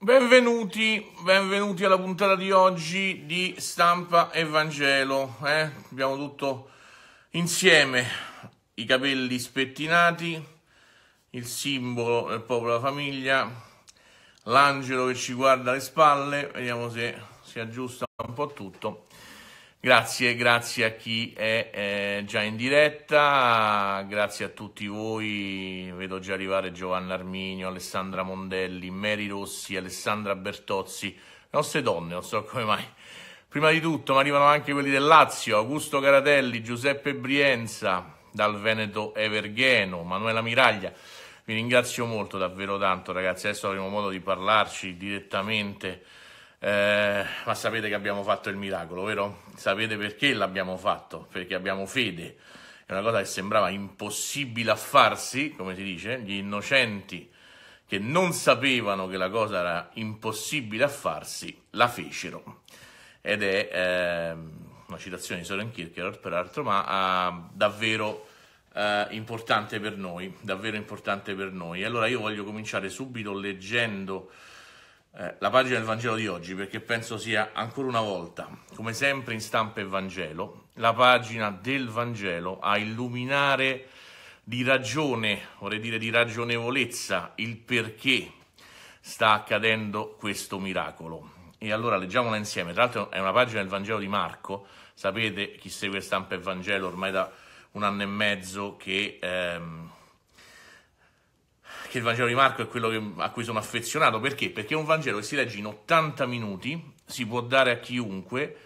Benvenuti, benvenuti alla puntata di oggi di Stampa e Vangelo. Eh? Abbiamo tutto insieme, i capelli spettinati, il simbolo del popolo della famiglia, l'angelo che ci guarda alle spalle, vediamo se si aggiusta un po' tutto. Grazie, grazie a chi è eh, già in diretta, grazie a tutti voi, vedo già arrivare Giovanna Arminio, Alessandra Mondelli, Mary Rossi, Alessandra Bertozzi, le nostre donne, non so come mai. Prima di tutto mi arrivano anche quelli del Lazio, Augusto Caratelli, Giuseppe Brienza, dal Veneto Evergheno, Manuela Miraglia. Vi ringrazio molto, davvero tanto ragazzi, adesso avremo modo di parlarci direttamente eh, ma sapete che abbiamo fatto il miracolo, vero? Sapete perché l'abbiamo fatto? Perché abbiamo fede. È una cosa che sembrava impossibile a farsi, come si dice, gli innocenti che non sapevano che la cosa era impossibile a farsi, la fecero. Ed è eh, una citazione di Soren Kierkegaard, peraltro, ma uh, davvero uh, importante per noi, davvero importante per noi. Allora io voglio cominciare subito leggendo eh, la pagina del Vangelo di oggi perché penso sia ancora una volta, come sempre in stampa e Vangelo, la pagina del Vangelo a illuminare di ragione, vorrei dire di ragionevolezza, il perché sta accadendo questo miracolo. E allora leggiamola insieme. Tra l'altro è una pagina del Vangelo di Marco. Sapete, chi segue stampa e Vangelo ormai da un anno e mezzo che ehm, che il Vangelo di Marco è quello che, a cui sono affezionato. Perché? Perché è un Vangelo che si legge in 80 minuti, si può dare a chiunque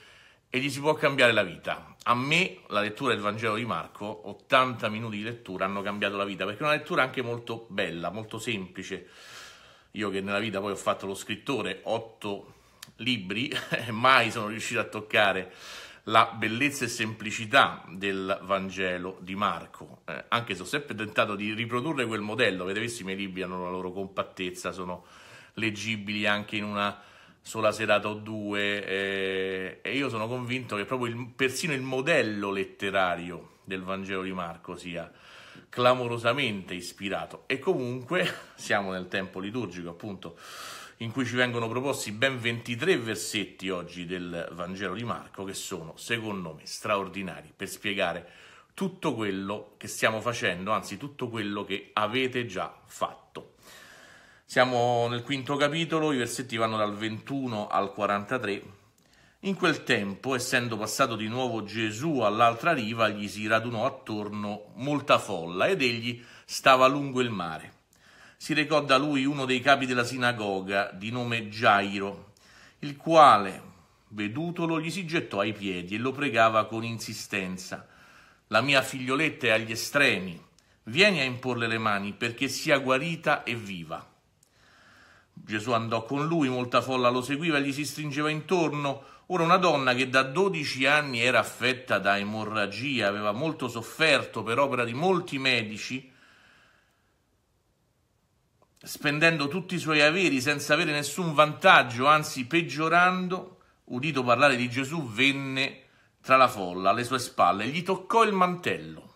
e gli si può cambiare la vita. A me la lettura del Vangelo di Marco, 80 minuti di lettura, hanno cambiato la vita, perché è una lettura anche molto bella, molto semplice. Io che nella vita poi ho fatto lo scrittore, otto libri, mai sono riuscito a toccare la bellezza e semplicità del Vangelo di Marco, eh, anche se ho sempre tentato di riprodurre quel modello, visto i miei libri hanno la loro compattezza, sono leggibili anche in una sola serata o due eh, e io sono convinto che proprio il, persino il modello letterario del Vangelo di Marco sia clamorosamente ispirato. E comunque siamo nel tempo liturgico appunto in cui ci vengono proposti ben 23 versetti oggi del Vangelo di Marco che sono, secondo me, straordinari per spiegare tutto quello che stiamo facendo, anzi tutto quello che avete già fatto. Siamo nel quinto capitolo, i versetti vanno dal 21 al 43. In quel tempo, essendo passato di nuovo Gesù all'altra riva, gli si radunò attorno molta folla ed egli stava lungo il mare si recò da lui uno dei capi della sinagoga, di nome Gairo, il quale, vedutolo, gli si gettò ai piedi e lo pregava con insistenza. La mia figlioletta è agli estremi, vieni a imporle le mani perché sia guarita e viva. Gesù andò con lui, molta folla lo seguiva e gli si stringeva intorno. Ora una donna che da dodici anni era affetta da emorragia, aveva molto sofferto per opera di molti medici, spendendo tutti i suoi averi senza avere nessun vantaggio, anzi peggiorando, udito parlare di Gesù, venne tra la folla alle sue spalle gli toccò il mantello.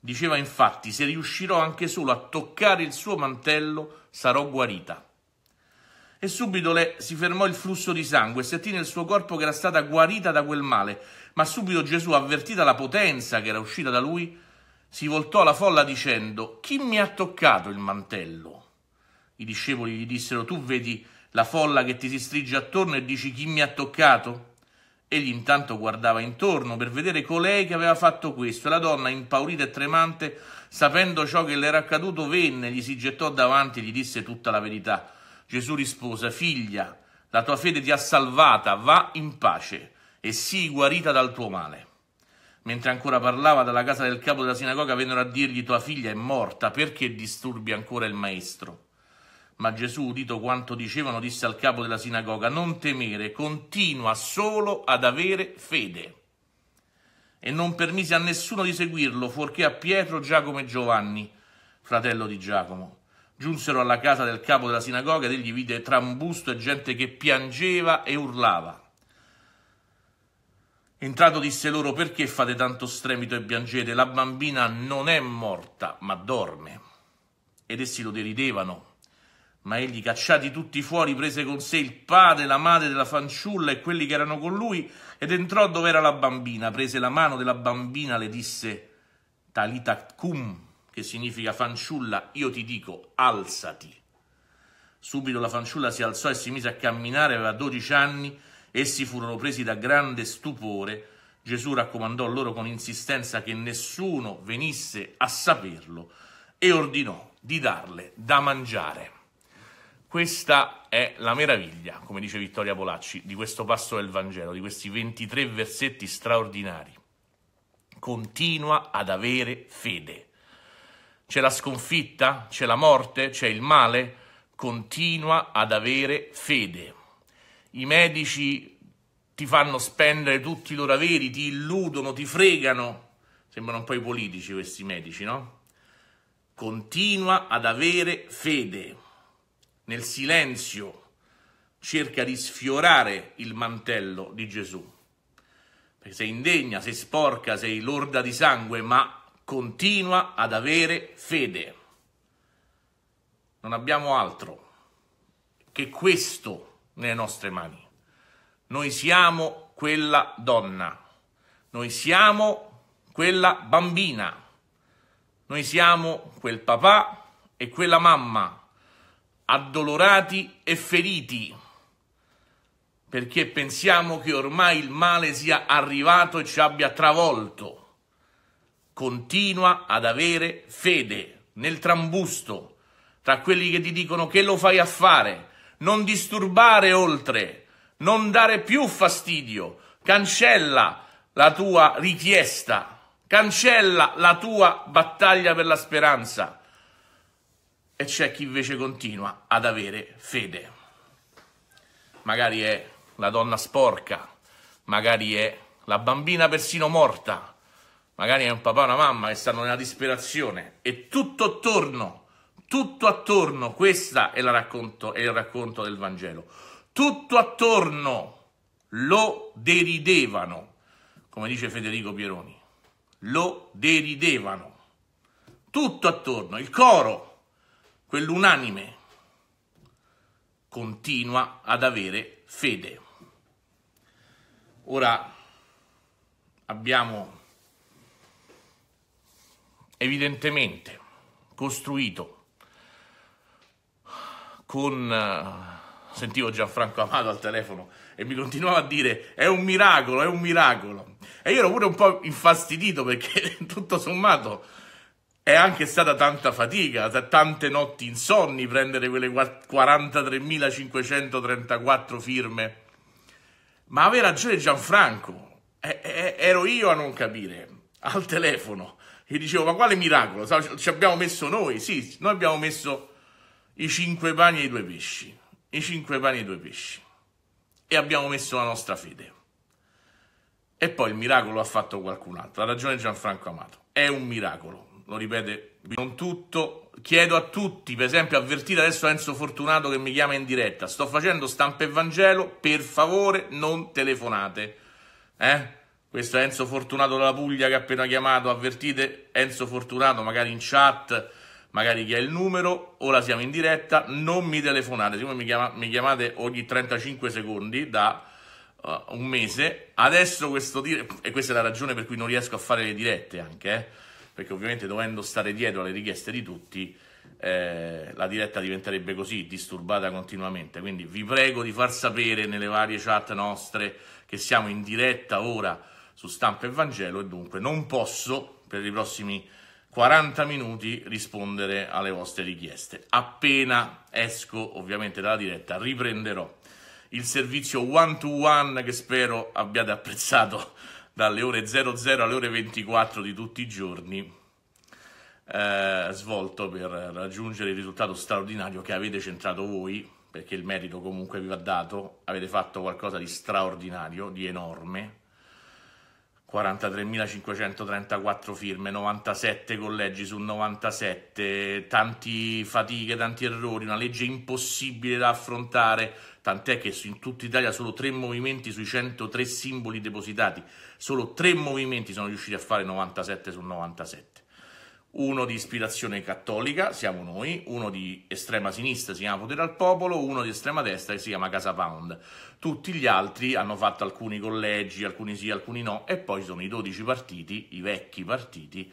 Diceva infatti, se riuscirò anche solo a toccare il suo mantello, sarò guarita. E subito le si fermò il flusso di sangue e sentì nel suo corpo che era stata guarita da quel male. Ma subito Gesù, avvertita la potenza che era uscita da lui, si voltò alla folla dicendo Chi mi ha toccato il mantello? I discepoli gli dissero Tu vedi la folla che ti si stringe attorno e dici Chi mi ha toccato? Egli intanto guardava intorno per vedere colei che aveva fatto questo e la donna, impaurita e tremante, sapendo ciò che le era accaduto, venne, gli si gettò davanti e gli disse tutta la verità. Gesù rispose Figlia, la tua fede ti ha salvata, va in pace e sii guarita dal tuo male. Mentre ancora parlava dalla casa del capo della sinagoga vennero a dirgli tua figlia è morta, perché disturbi ancora il maestro? Ma Gesù, udito quanto dicevano, disse al capo della sinagoga, non temere, continua solo ad avere fede. E non permise a nessuno di seguirlo, fuorché a Pietro, Giacomo e Giovanni, fratello di Giacomo. Giunsero alla casa del capo della sinagoga ed egli vide trambusto e gente che piangeva e urlava. Entrato disse loro perché fate tanto stremito e piangete? La bambina non è morta, ma dorme. Ed essi lo deridevano, Ma egli, cacciati tutti fuori, prese con sé il padre, la madre della fanciulla e quelli che erano con lui, ed entrò dove era la bambina, prese la mano della bambina, le disse Talita cum, che significa fanciulla, io ti dico, alzati. Subito la fanciulla si alzò e si mise a camminare, aveva dodici anni, essi furono presi da grande stupore. Gesù raccomandò loro con insistenza che nessuno venisse a saperlo e ordinò di darle da mangiare. Questa è la meraviglia, come dice Vittoria Polacci, di questo passo del Vangelo, di questi 23 versetti straordinari. Continua ad avere fede. C'è la sconfitta, c'è la morte, c'è il male, continua ad avere fede. I medici ti fanno spendere tutti i loro averi, ti illudono, ti fregano. Sembrano un po' i politici questi medici, no? Continua ad avere fede nel silenzio cerca di sfiorare il mantello di Gesù. Perché sei indegna, sei sporca, sei lorda di sangue, ma continua ad avere fede. Non abbiamo altro che questo nelle nostre mani. Noi siamo quella donna, noi siamo quella bambina, noi siamo quel papà e quella mamma addolorati e feriti, perché pensiamo che ormai il male sia arrivato e ci abbia travolto. Continua ad avere fede nel trambusto, tra quelli che ti dicono che lo fai a fare, non disturbare oltre, non dare più fastidio, cancella la tua richiesta, cancella la tua battaglia per la speranza. E c'è chi invece continua ad avere fede. Magari è la donna sporca, magari è la bambina persino morta, magari è un papà e una mamma che stanno nella disperazione. E tutto attorno, tutto attorno, questo è, racconto, è il racconto del Vangelo, tutto attorno lo deridevano, come dice Federico Pieroni, lo deridevano, tutto attorno, il coro, quell'unanime continua ad avere fede. Ora abbiamo evidentemente costruito con eh, sentivo Gianfranco Amato al telefono e mi continuava a dire è un miracolo, è un miracolo. E io ero pure un po' infastidito perché tutto sommato è anche stata tanta fatica, tante notti insonni prendere quelle 43.534 firme. Ma aveva ragione Gianfranco, eh, eh, ero io a non capire, al telefono. Gli dicevo, ma quale miracolo? Ci abbiamo messo noi? Sì, noi abbiamo messo i cinque pani e i due pesci. I cinque pani e i due pesci. E abbiamo messo la nostra fede. E poi il miracolo ha fatto qualcun altro. Ha ragione Gianfranco Amato. È un miracolo lo ripete, non tutto. Chiedo a tutti, per esempio, avvertite adesso Enzo Fortunato che mi chiama in diretta. Sto facendo stampa e Vangelo, per favore non telefonate. Eh? Questo è Enzo Fortunato della Puglia che ha appena chiamato. Avvertite Enzo Fortunato, magari in chat, magari chi ha il numero. Ora siamo in diretta, non mi telefonate. Siccome mi, chiama, mi chiamate ogni 35 secondi da uh, un mese, adesso questo dire, e questa è la ragione per cui non riesco a fare le dirette anche, eh perché ovviamente dovendo stare dietro alle richieste di tutti, eh, la diretta diventerebbe così, disturbata continuamente. Quindi vi prego di far sapere nelle varie chat nostre che siamo in diretta ora su Stampa e Vangelo e dunque non posso per i prossimi 40 minuti rispondere alle vostre richieste. Appena esco ovviamente dalla diretta riprenderò il servizio one to one che spero abbiate apprezzato dalle ore 00 alle ore 24 di tutti i giorni eh, svolto per raggiungere il risultato straordinario che avete centrato voi, perché il merito comunque vi va dato, avete fatto qualcosa di straordinario, di enorme. 43.534 firme, 97 collegi su 97, tanti fatiche, tanti errori, una legge impossibile da affrontare, tant'è che in tutta Italia solo tre movimenti sui 103 simboli depositati, solo tre movimenti sono riusciti a fare 97 su 97. Uno di ispirazione cattolica, siamo noi, uno di estrema sinistra si chiama Potere al Popolo, uno di estrema destra che si chiama Casa Pound. Tutti gli altri hanno fatto alcuni collegi, alcuni sì, alcuni no, e poi sono i 12 partiti, i vecchi partiti,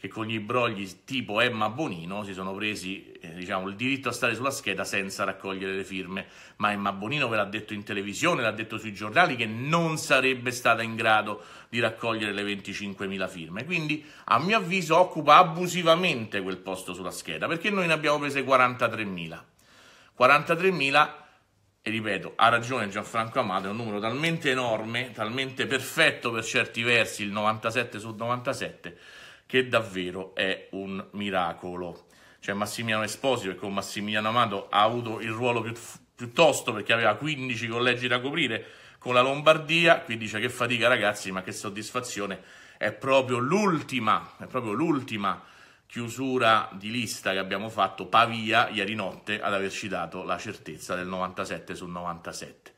che con gli brogli tipo Emma Bonino si sono presi eh, diciamo, il diritto a stare sulla scheda senza raccogliere le firme. Ma Emma Bonino ve l'ha detto in televisione, l'ha detto sui giornali che non sarebbe stata in grado di raccogliere le 25.000 firme. Quindi, a mio avviso, occupa abusivamente quel posto sulla scheda, perché noi ne abbiamo prese 43.000. 43.000 e ripeto, ha ragione Gianfranco Amato, è un numero talmente enorme, talmente perfetto per certi versi, il 97 su 97, che davvero è un miracolo. Cioè Massimiliano Esposito, che con Massimiliano Amato ha avuto il ruolo più, piuttosto perché aveva 15 collegi da coprire con la Lombardia, qui dice che fatica ragazzi, ma che soddisfazione, è proprio l'ultima, è proprio l'ultima chiusura di lista che abbiamo fatto Pavia ieri notte ad averci dato la certezza del 97 su 97.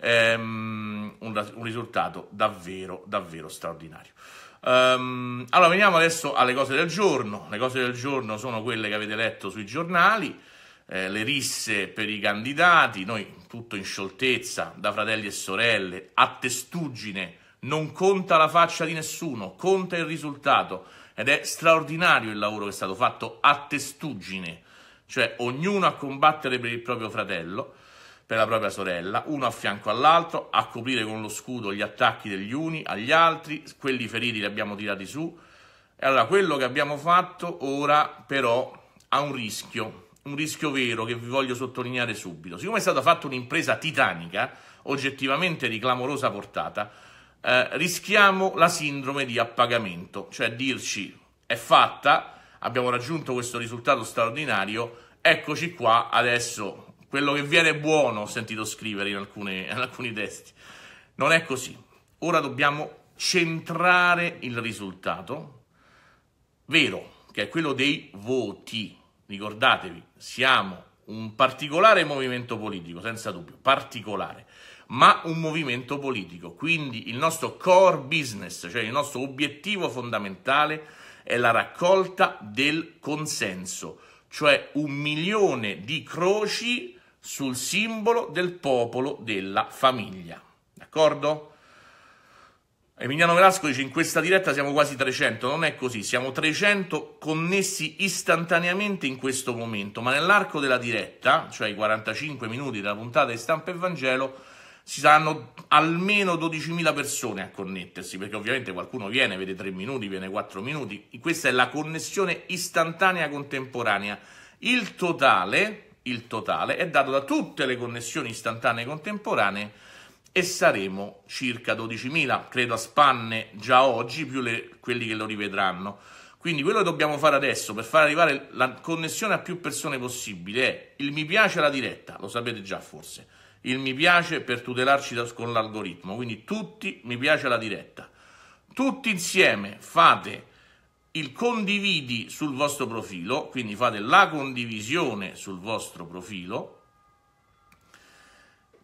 Ehm, un, un risultato davvero, davvero straordinario. Um, allora, veniamo adesso alle cose del giorno. Le cose del giorno sono quelle che avete letto sui giornali, eh, le risse per i candidati, noi tutto in scioltezza, da fratelli e sorelle, a testuggine, non conta la faccia di nessuno, conta il risultato. Ed è straordinario il lavoro che è stato fatto a testuggine, cioè ognuno a combattere per il proprio fratello per la propria sorella, uno a fianco all'altro, a coprire con lo scudo gli attacchi degli uni agli altri, quelli feriti li abbiamo tirati su. E allora quello che abbiamo fatto ora però ha un rischio, un rischio vero che vi voglio sottolineare subito. Siccome è stata fatta un'impresa titanica, oggettivamente di clamorosa portata, eh, rischiamo la sindrome di appagamento, cioè dirci è fatta, abbiamo raggiunto questo risultato straordinario, eccoci qua, adesso quello che viene buono ho sentito scrivere in, alcune, in alcuni testi. Non è così. Ora dobbiamo centrare il risultato vero, che è quello dei voti. Ricordatevi, siamo un particolare movimento politico, senza dubbio, particolare, ma un movimento politico. Quindi il nostro core business, cioè il nostro obiettivo fondamentale, è la raccolta del consenso, cioè un milione di croci sul simbolo del popolo della famiglia. D'accordo? Emiliano Velasco dice in questa diretta siamo quasi 300, non è così, siamo 300 connessi istantaneamente in questo momento, ma nell'arco della diretta, cioè i 45 minuti della puntata di Stampa e Vangelo, ci saranno almeno 12.000 persone a connettersi, perché ovviamente qualcuno viene, vede 3 minuti, viene 4 minuti, questa è la connessione istantanea contemporanea. Il totale il totale è dato da tutte le connessioni istantanee contemporanee e saremo circa 12.000, credo a spanne già oggi, più le, quelli che lo rivedranno. Quindi quello che dobbiamo fare adesso per far arrivare la connessione a più persone possibile è il mi piace alla diretta, lo sapete già forse, il mi piace per tutelarci con l'algoritmo, quindi tutti mi piace alla diretta. Tutti insieme fate il condividi sul vostro profilo, quindi fate la condivisione sul vostro profilo,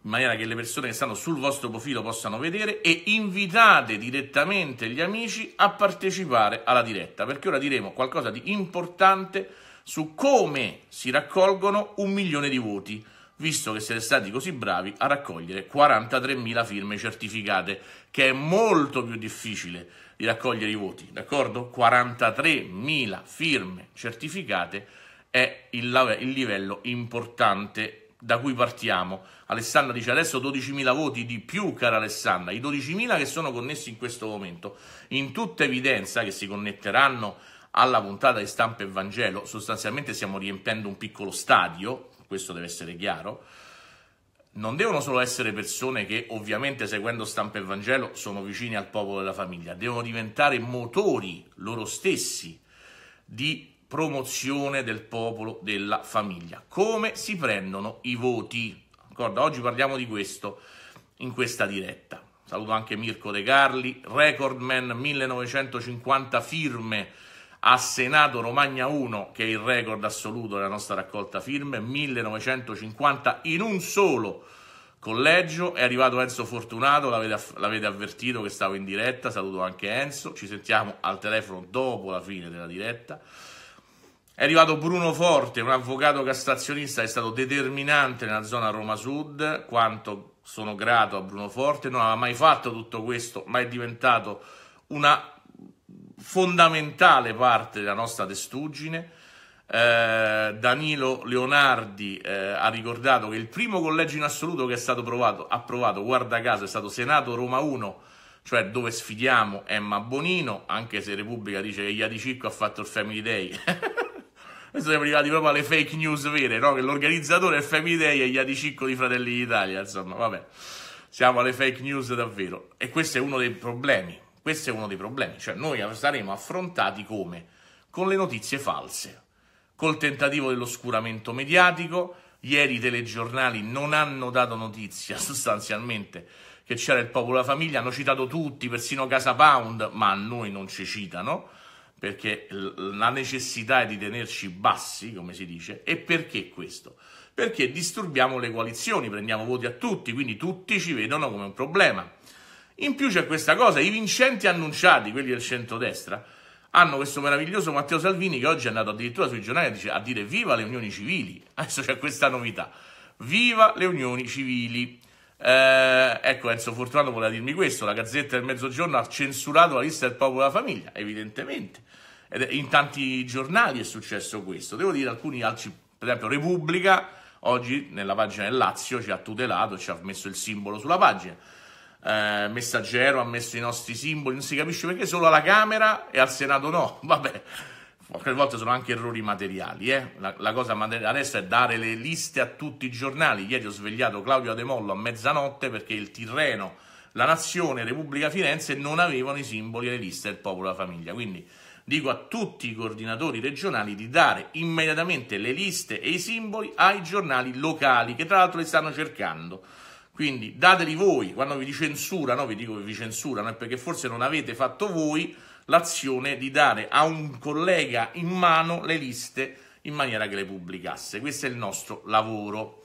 in maniera che le persone che stanno sul vostro profilo possano vedere e invitate direttamente gli amici a partecipare alla diretta, perché ora diremo qualcosa di importante su come si raccolgono un milione di voti, visto che siete stati così bravi a raccogliere 43.000 firme certificate, che è molto più difficile di raccogliere i voti, d'accordo? 43.000 firme certificate è il, il livello importante da cui partiamo. Alessandra dice adesso 12.000 voti di più, cara Alessandra, i 12.000 che sono connessi in questo momento, in tutta evidenza che si connetteranno alla puntata di Stampa e Vangelo, sostanzialmente stiamo riempiendo un piccolo stadio, questo deve essere chiaro, non devono solo essere persone che ovviamente seguendo Stampa e Vangelo sono vicini al popolo della famiglia, devono diventare motori loro stessi di promozione del popolo della famiglia. Come si prendono i voti? D'accordo? Oggi parliamo di questo in questa diretta. Saluto anche Mirko De Carli, recordman 1950 firme a Senato Romagna 1, che è il record assoluto della nostra raccolta firme, 1950 in un solo collegio, è arrivato Enzo Fortunato, l'avete, avvertito che stavo in diretta, saluto anche Enzo, ci sentiamo al telefono dopo la fine della diretta. È arrivato Bruno Forte, un avvocato castazionista che è stato determinante nella zona Roma Sud, quanto sono grato a Bruno Forte, non aveva mai fatto tutto questo, ma è diventato una fondamentale parte della nostra testuggine eh, Danilo Leonardi eh, ha ricordato che il primo collegio in assoluto che è stato provato, approvato, guarda caso, è stato Senato Roma 1, cioè dove sfidiamo Emma Bonino, anche se Repubblica dice che Iadi ha fatto il Family Day. Adesso siamo arrivati proprio alle fake news vere, no? Che l'organizzatore è il Family Day e Iadi di Fratelli d'Italia, insomma, vabbè. Siamo alle fake news davvero. E questo è uno dei problemi. Questo è uno dei problemi. Cioè noi saremo affrontati come? Con le notizie false col tentativo dell'oscuramento mediatico. Ieri i telegiornali non hanno dato notizia sostanzialmente che c'era il popolo della famiglia, hanno citato tutti, persino Casa Pound, ma a noi non ci citano, perché la necessità è di tenerci bassi, come si dice. E perché questo? Perché disturbiamo le coalizioni, prendiamo voti a tutti, quindi tutti ci vedono come un problema. In più c'è questa cosa, i vincenti annunciati, quelli del centrodestra, hanno questo meraviglioso Matteo Salvini che oggi è andato addirittura sui giornali dice, a dire viva le unioni civili. Adesso c'è questa novità. Viva le unioni civili. Eh, ecco, Enzo Fortunato voleva dirmi questo, la Gazzetta del Mezzogiorno ha censurato la lista del popolo della famiglia, evidentemente. Ed in tanti giornali è successo questo. Devo dire alcuni altri, per esempio Repubblica, oggi nella pagina del Lazio ci ha tutelato, ci ha messo il simbolo sulla pagina eh, Messaggero ha messo i nostri simboli, non si capisce perché solo alla Camera e al Senato no. Vabbè, qualche volta sono anche errori materiali. Eh? La, la, cosa adesso è dare le liste a tutti i giornali. Ieri ho svegliato Claudio Ademollo a mezzanotte perché il Tirreno, la Nazione, Repubblica Firenze non avevano i simboli e le liste del popolo della famiglia. Quindi dico a tutti i coordinatori regionali di dare immediatamente le liste e i simboli ai giornali locali, che tra l'altro li stanno cercando quindi dateli voi, quando vi censurano, vi dico che vi censurano, è perché forse non avete fatto voi l'azione di dare a un collega in mano le liste in maniera che le pubblicasse. Questo è il nostro lavoro.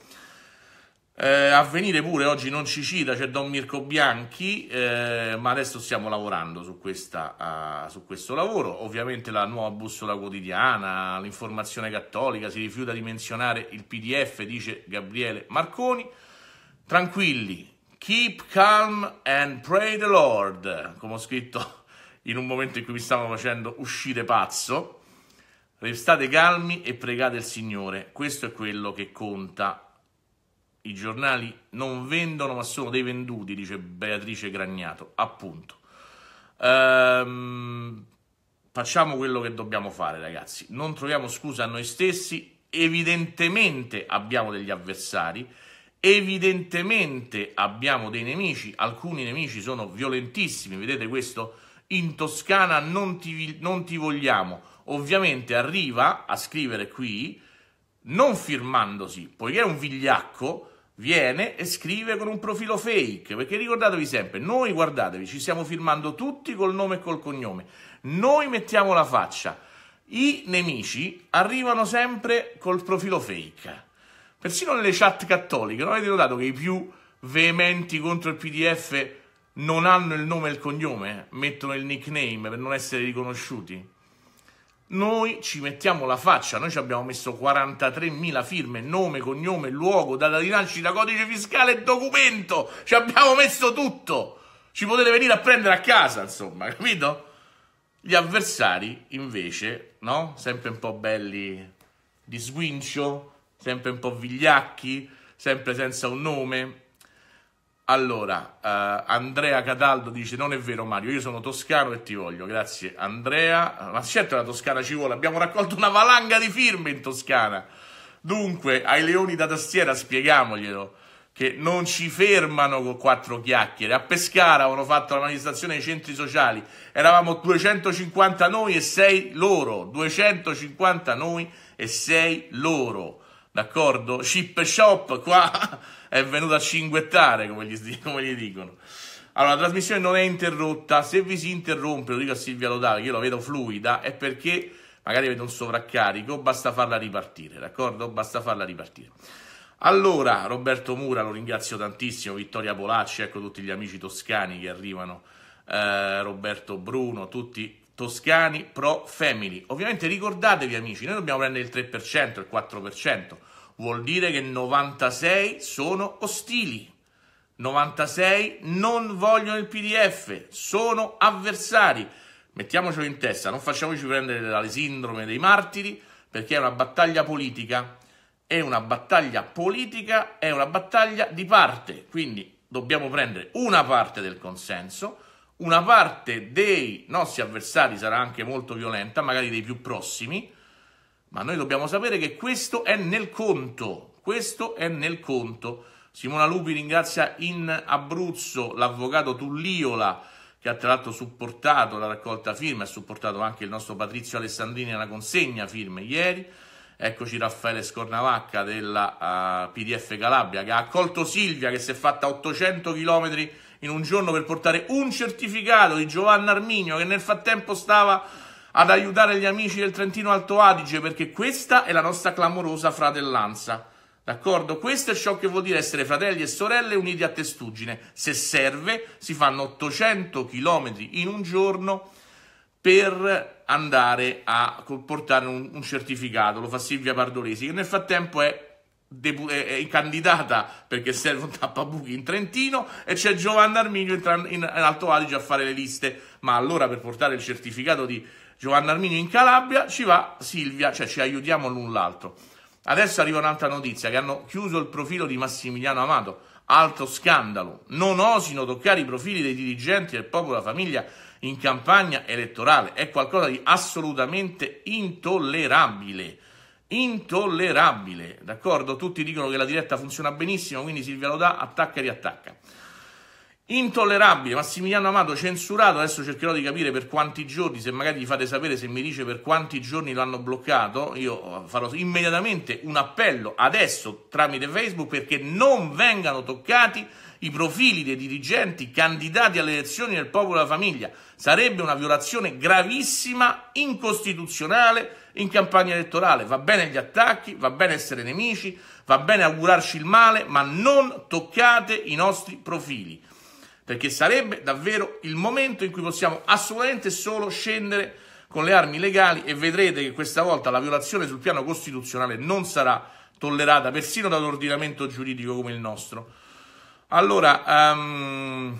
Eh, avvenire pure oggi non ci cita, c'è Don Mirko Bianchi, eh, ma adesso stiamo lavorando su, questa, uh, su, questo lavoro. Ovviamente la nuova bussola quotidiana, l'informazione cattolica, si rifiuta di menzionare il PDF, dice Gabriele Marconi. Tranquilli, keep calm and pray the Lord, come ho scritto in un momento in cui mi stavano facendo uscire pazzo. Restate calmi e pregate il Signore, questo è quello che conta. I giornali non vendono, ma sono dei venduti, dice Beatrice Gragnato, appunto. Ehm, facciamo quello che dobbiamo fare, ragazzi. Non troviamo scusa a noi stessi. Evidentemente abbiamo degli avversari Evidentemente abbiamo dei nemici, alcuni nemici sono violentissimi, vedete questo? In Toscana non ti, non ti vogliamo. Ovviamente arriva a scrivere qui, non firmandosi, poiché è un vigliacco, viene e scrive con un profilo fake, perché ricordatevi sempre, noi guardatevi, ci stiamo firmando tutti col nome e col cognome, noi mettiamo la faccia, i nemici arrivano sempre col profilo fake. Persino nelle chat cattoliche, non avete notato che i più veementi contro il PDF non hanno il nome e il cognome, mettono il nickname per non essere riconosciuti? Noi ci mettiamo la faccia, noi ci abbiamo messo 43.000 firme, nome, cognome, luogo, data di nascita, codice fiscale documento, ci abbiamo messo tutto, ci potete venire a prendere a casa, insomma, capito? Gli avversari, invece, no? Sempre un po' belli di sguincio, sempre un po' vigliacchi, sempre senza un nome. Allora, uh, Andrea Cataldo dice: Non è vero, Mario, io sono toscano e ti voglio. Grazie, Andrea. Ma certo la Toscana ci vuole, abbiamo raccolto una valanga di firme in Toscana. Dunque, ai leoni da tastiera spieghiamoglielo che non ci fermano con quattro chiacchiere. A Pescara avevano fatto la manifestazione ai centri sociali, eravamo 250 noi e 6 loro. 250 noi e 6 loro d'accordo? Chip shop qua è venuto a cinguettare, come gli, come gli, dicono. Allora, la trasmissione non è interrotta, se vi si interrompe, lo dico a Silvia che io la vedo fluida, è perché magari avete un sovraccarico, basta farla ripartire, d'accordo? Basta farla ripartire. Allora, Roberto Mura, lo ringrazio tantissimo, Vittoria Polacci, ecco tutti gli amici toscani che arrivano, eh, Roberto Bruno, tutti toscani pro family. Ovviamente ricordatevi amici, noi dobbiamo prendere il 3%, il 4%, vuol dire che 96 sono ostili, 96 non vogliono il PDF, sono avversari. Mettiamocelo in testa, non facciamoci prendere dalle sindrome dei martiri, perché è una battaglia politica è una battaglia politica, è una battaglia di parte, quindi dobbiamo prendere una parte del consenso, una parte dei nostri avversari sarà anche molto violenta, magari dei più prossimi, ma noi dobbiamo sapere che questo è nel conto, questo è nel conto. Simona Lupi ringrazia in Abruzzo l'avvocato Tulliola che ha tra l'altro supportato la raccolta firme, ha supportato anche il nostro Patrizio Alessandrini alla consegna firme ieri. Eccoci Raffaele Scornavacca della uh, PDF Calabria che ha accolto Silvia che si è fatta 800 km in un giorno per portare un certificato di Giovanna Arminio che nel frattempo stava ad aiutare gli amici del Trentino Alto Adige perché questa è la nostra clamorosa fratellanza. D'accordo? Questo è ciò che vuol dire essere fratelli e sorelle uniti a testuggine. Se serve, si fanno 800 km in un giorno per andare a portare un, un certificato, lo fa Silvia Pardolesi, che nel frattempo è è candidata perché serve un tappabuchi in Trentino e c'è Giovanna Arminio in, Alto Adige a fare le liste. Ma allora per portare il certificato di Giovanna Arminio in Calabria ci va Silvia, cioè ci aiutiamo l'un l'altro. Adesso arriva un'altra notizia che hanno chiuso il profilo di Massimiliano Amato. Altro scandalo. Non osino toccare i profili dei dirigenti del popolo della famiglia in campagna elettorale. È qualcosa di assolutamente intollerabile. Intollerabile, d'accordo? Tutti dicono che la diretta funziona benissimo, quindi Silvia lo dà, attacca e riattacca. Intollerabile, Massimiliano Amato censurato, adesso cercherò di capire per quanti giorni, se magari gli fate sapere se mi dice per quanti giorni l'hanno bloccato, io farò immediatamente un appello adesso tramite Facebook perché non vengano toccati i profili dei dirigenti candidati alle elezioni del popolo della famiglia. Sarebbe una violazione gravissima, incostituzionale in campagna elettorale. Va bene gli attacchi, va bene essere nemici, va bene augurarci il male, ma non toccate i nostri profili. Perché sarebbe davvero il momento in cui possiamo assolutamente solo scendere con le armi legali e vedrete che questa volta la violazione sul piano costituzionale non sarà tollerata persino dall'ordinamento giuridico come il nostro. Allora, um,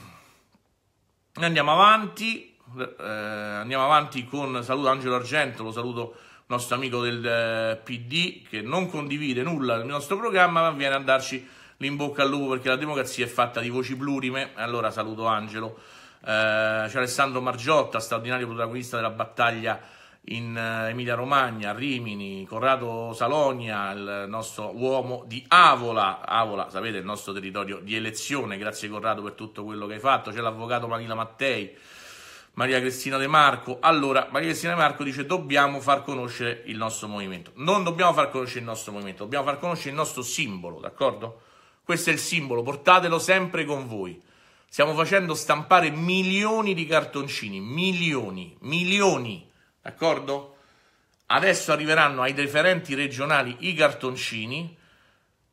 andiamo avanti, eh, andiamo avanti con, saluto Angelo Argento, lo saluto nostro amico del eh, PD che non condivide nulla del nostro programma ma viene a darci l'in bocca al lupo perché la democrazia è fatta di voci plurime, allora saluto Angelo. Eh, c'è Alessandro Margiotta, straordinario protagonista della battaglia in eh, Emilia Romagna, Rimini, Corrado Salonia, il nostro uomo di Avola, Avola, sapete, il nostro territorio di elezione, grazie Corrado per tutto quello che hai fatto, c'è l'avvocato Manila Mattei, Maria Cristina De Marco. Allora, Maria Cristina De Marco dice dobbiamo far conoscere il nostro movimento. Non dobbiamo far conoscere il nostro movimento, dobbiamo far conoscere il nostro simbolo, d'accordo? Questo è il simbolo, portatelo sempre con voi. Stiamo facendo stampare milioni di cartoncini, milioni, milioni D'accordo? Adesso arriveranno ai referenti regionali i cartoncini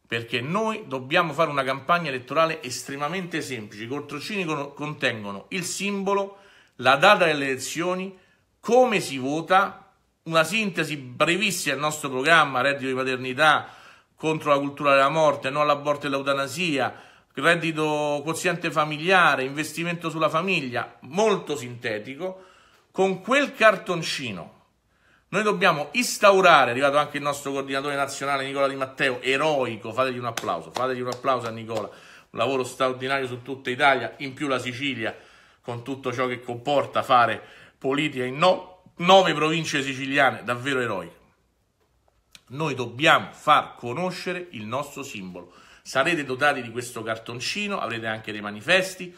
perché noi dobbiamo fare una campagna elettorale estremamente semplice. I cartoncini contengono il simbolo, la data delle elezioni, come si vota, una sintesi brevissima del nostro programma, reddito di paternità, contro la cultura della morte, no all'aborto e all'eutanasia, reddito quoziente familiare, investimento sulla famiglia, molto sintetico, con quel cartoncino noi dobbiamo instaurare, è arrivato anche il nostro coordinatore nazionale Nicola Di Matteo, eroico, fategli un applauso, fategli un applauso a Nicola, un lavoro straordinario su tutta Italia, in più la Sicilia, con tutto ciò che comporta fare politica in no, nove province siciliane, davvero eroico. Noi dobbiamo far conoscere il nostro simbolo. Sarete dotati di questo cartoncino, avrete anche dei manifesti,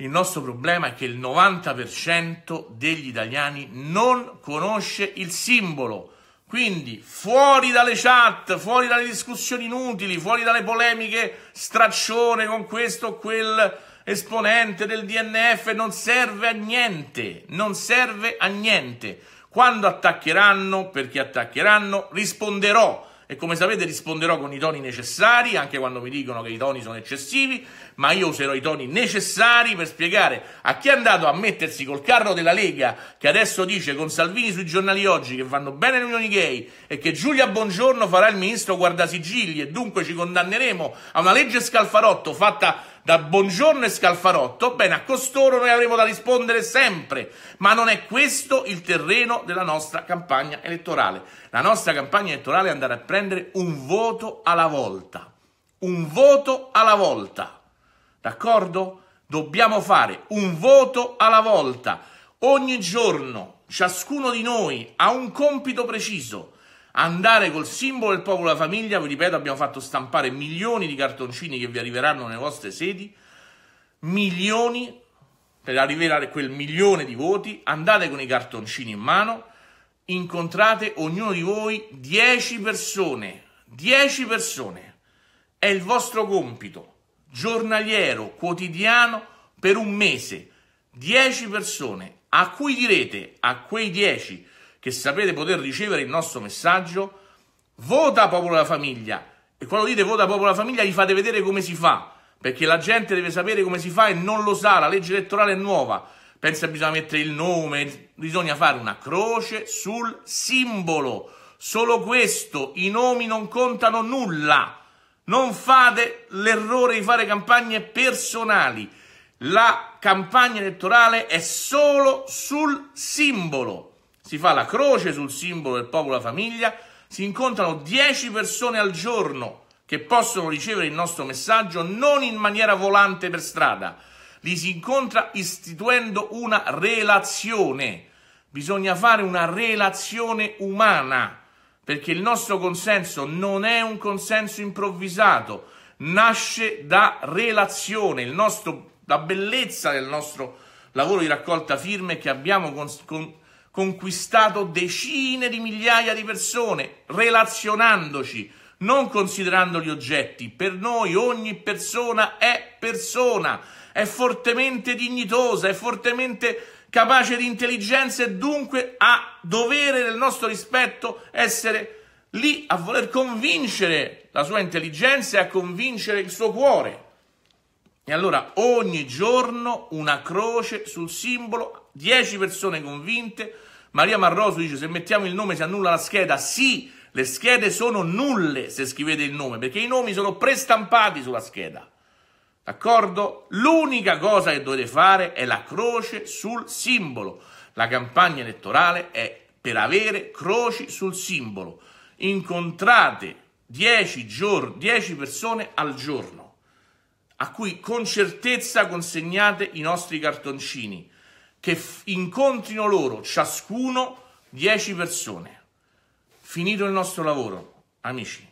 il nostro problema è che il 90% degli italiani non conosce il simbolo. Quindi fuori dalle chat, fuori dalle discussioni inutili, fuori dalle polemiche straccione con questo o quel esponente del DNF, non serve a niente, non serve a niente. Quando attaccheranno, perché attaccheranno, risponderò e come sapete risponderò con i toni necessari, anche quando mi dicono che i toni sono eccessivi, ma io userò i toni necessari per spiegare a chi è andato a mettersi col carro della Lega, che adesso dice con Salvini sui giornali oggi che vanno bene le unioni gay e che Giulia Bongiorno farà il ministro guardasigilli e dunque ci condanneremo a una legge scalfarotto fatta da Bongiorno e Scalfarotto, bene, a costoro noi avremo da rispondere sempre, ma non è questo il terreno della nostra campagna elettorale. La nostra campagna elettorale è andare a prendere un voto alla volta, un voto alla volta, d'accordo? Dobbiamo fare un voto alla volta. Ogni giorno ciascuno di noi ha un compito preciso andare col simbolo del popolo della famiglia, vi ripeto, abbiamo fatto stampare milioni di cartoncini che vi arriveranno nelle vostre sedi, milioni per arrivare a quel milione di voti, andate con i cartoncini in mano, incontrate ognuno di voi 10 persone, 10 persone, è il vostro compito, giornaliero, quotidiano, per un mese, 10 persone, a cui direte, a quei 10 che sapete poter ricevere il nostro messaggio, vota popolo della famiglia. E quando dite vota popolo della famiglia gli fate vedere come si fa, perché la gente deve sapere come si fa e non lo sa, la legge elettorale è nuova. Pensa che bisogna mettere il nome, bisogna fare una croce sul simbolo. Solo questo, i nomi non contano nulla. Non fate l'errore di fare campagne personali. La campagna elettorale è solo sul simbolo si fa la croce sul simbolo del popolo della famiglia, si incontrano 10 persone al giorno che possono ricevere il nostro messaggio non in maniera volante per strada, li si incontra istituendo una relazione. Bisogna fare una relazione umana, perché il nostro consenso non è un consenso improvvisato, nasce da relazione, nostro, la bellezza del nostro lavoro di raccolta firme che abbiamo con, con, conquistato decine di migliaia di persone, relazionandoci, non considerando gli oggetti. Per noi ogni persona è persona, è fortemente dignitosa, è fortemente capace di intelligenza e dunque ha dovere del nostro rispetto essere lì a voler convincere la sua intelligenza e a convincere il suo cuore. E allora ogni giorno una croce sul simbolo, 10 persone convinte, Maria Marroso dice se mettiamo il nome si annulla la scheda. Sì, le schede sono nulle se scrivete il nome, perché i nomi sono prestampati sulla scheda. D'accordo? L'unica cosa che dovete fare è la croce sul simbolo. La campagna elettorale è per avere croci sul simbolo. Incontrate 10, giorni, 10 persone al giorno a cui con certezza consegnate i nostri cartoncini che incontrino loro ciascuno 10 persone. Finito il nostro lavoro, amici.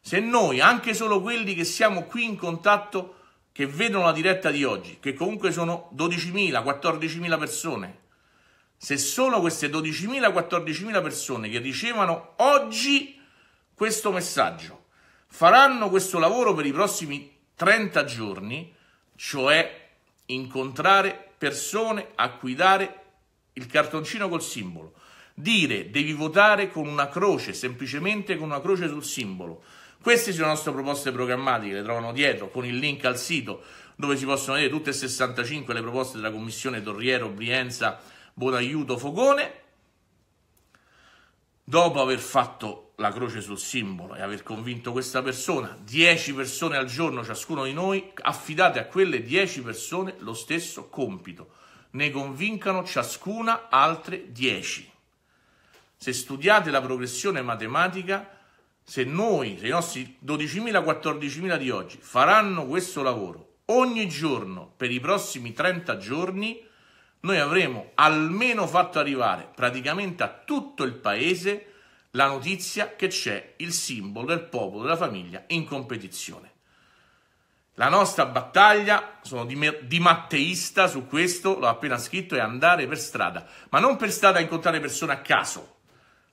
Se noi, anche solo quelli che siamo qui in contatto, che vedono la diretta di oggi, che comunque sono 12.000, 14.000 persone, se solo queste 12.000, 14.000 persone che ricevono oggi questo messaggio faranno questo lavoro per i prossimi 30 giorni, cioè incontrare persone a cui dare il cartoncino col simbolo. Dire devi votare con una croce, semplicemente con una croce sul simbolo. Queste sono le nostre proposte programmatiche, le trovano dietro con il link al sito dove si possono vedere tutte e 65 le proposte della commissione Torriero, Brienza, Bonaiuto, Fogone. Dopo aver fatto la croce sul simbolo e aver convinto questa persona, 10 persone al giorno ciascuno di noi, affidate a quelle 10 persone lo stesso compito. Ne convincano ciascuna altre 10. Se studiate la progressione matematica, se noi, se i nostri 12.000, 14.000 di oggi faranno questo lavoro ogni giorno per i prossimi 30 giorni, noi avremo almeno fatto arrivare praticamente a tutto il paese la notizia che c'è il simbolo del popolo, della famiglia in competizione. La nostra battaglia, sono di, matteista su questo, l'ho appena scritto, è andare per strada, ma non per strada a incontrare persone a caso.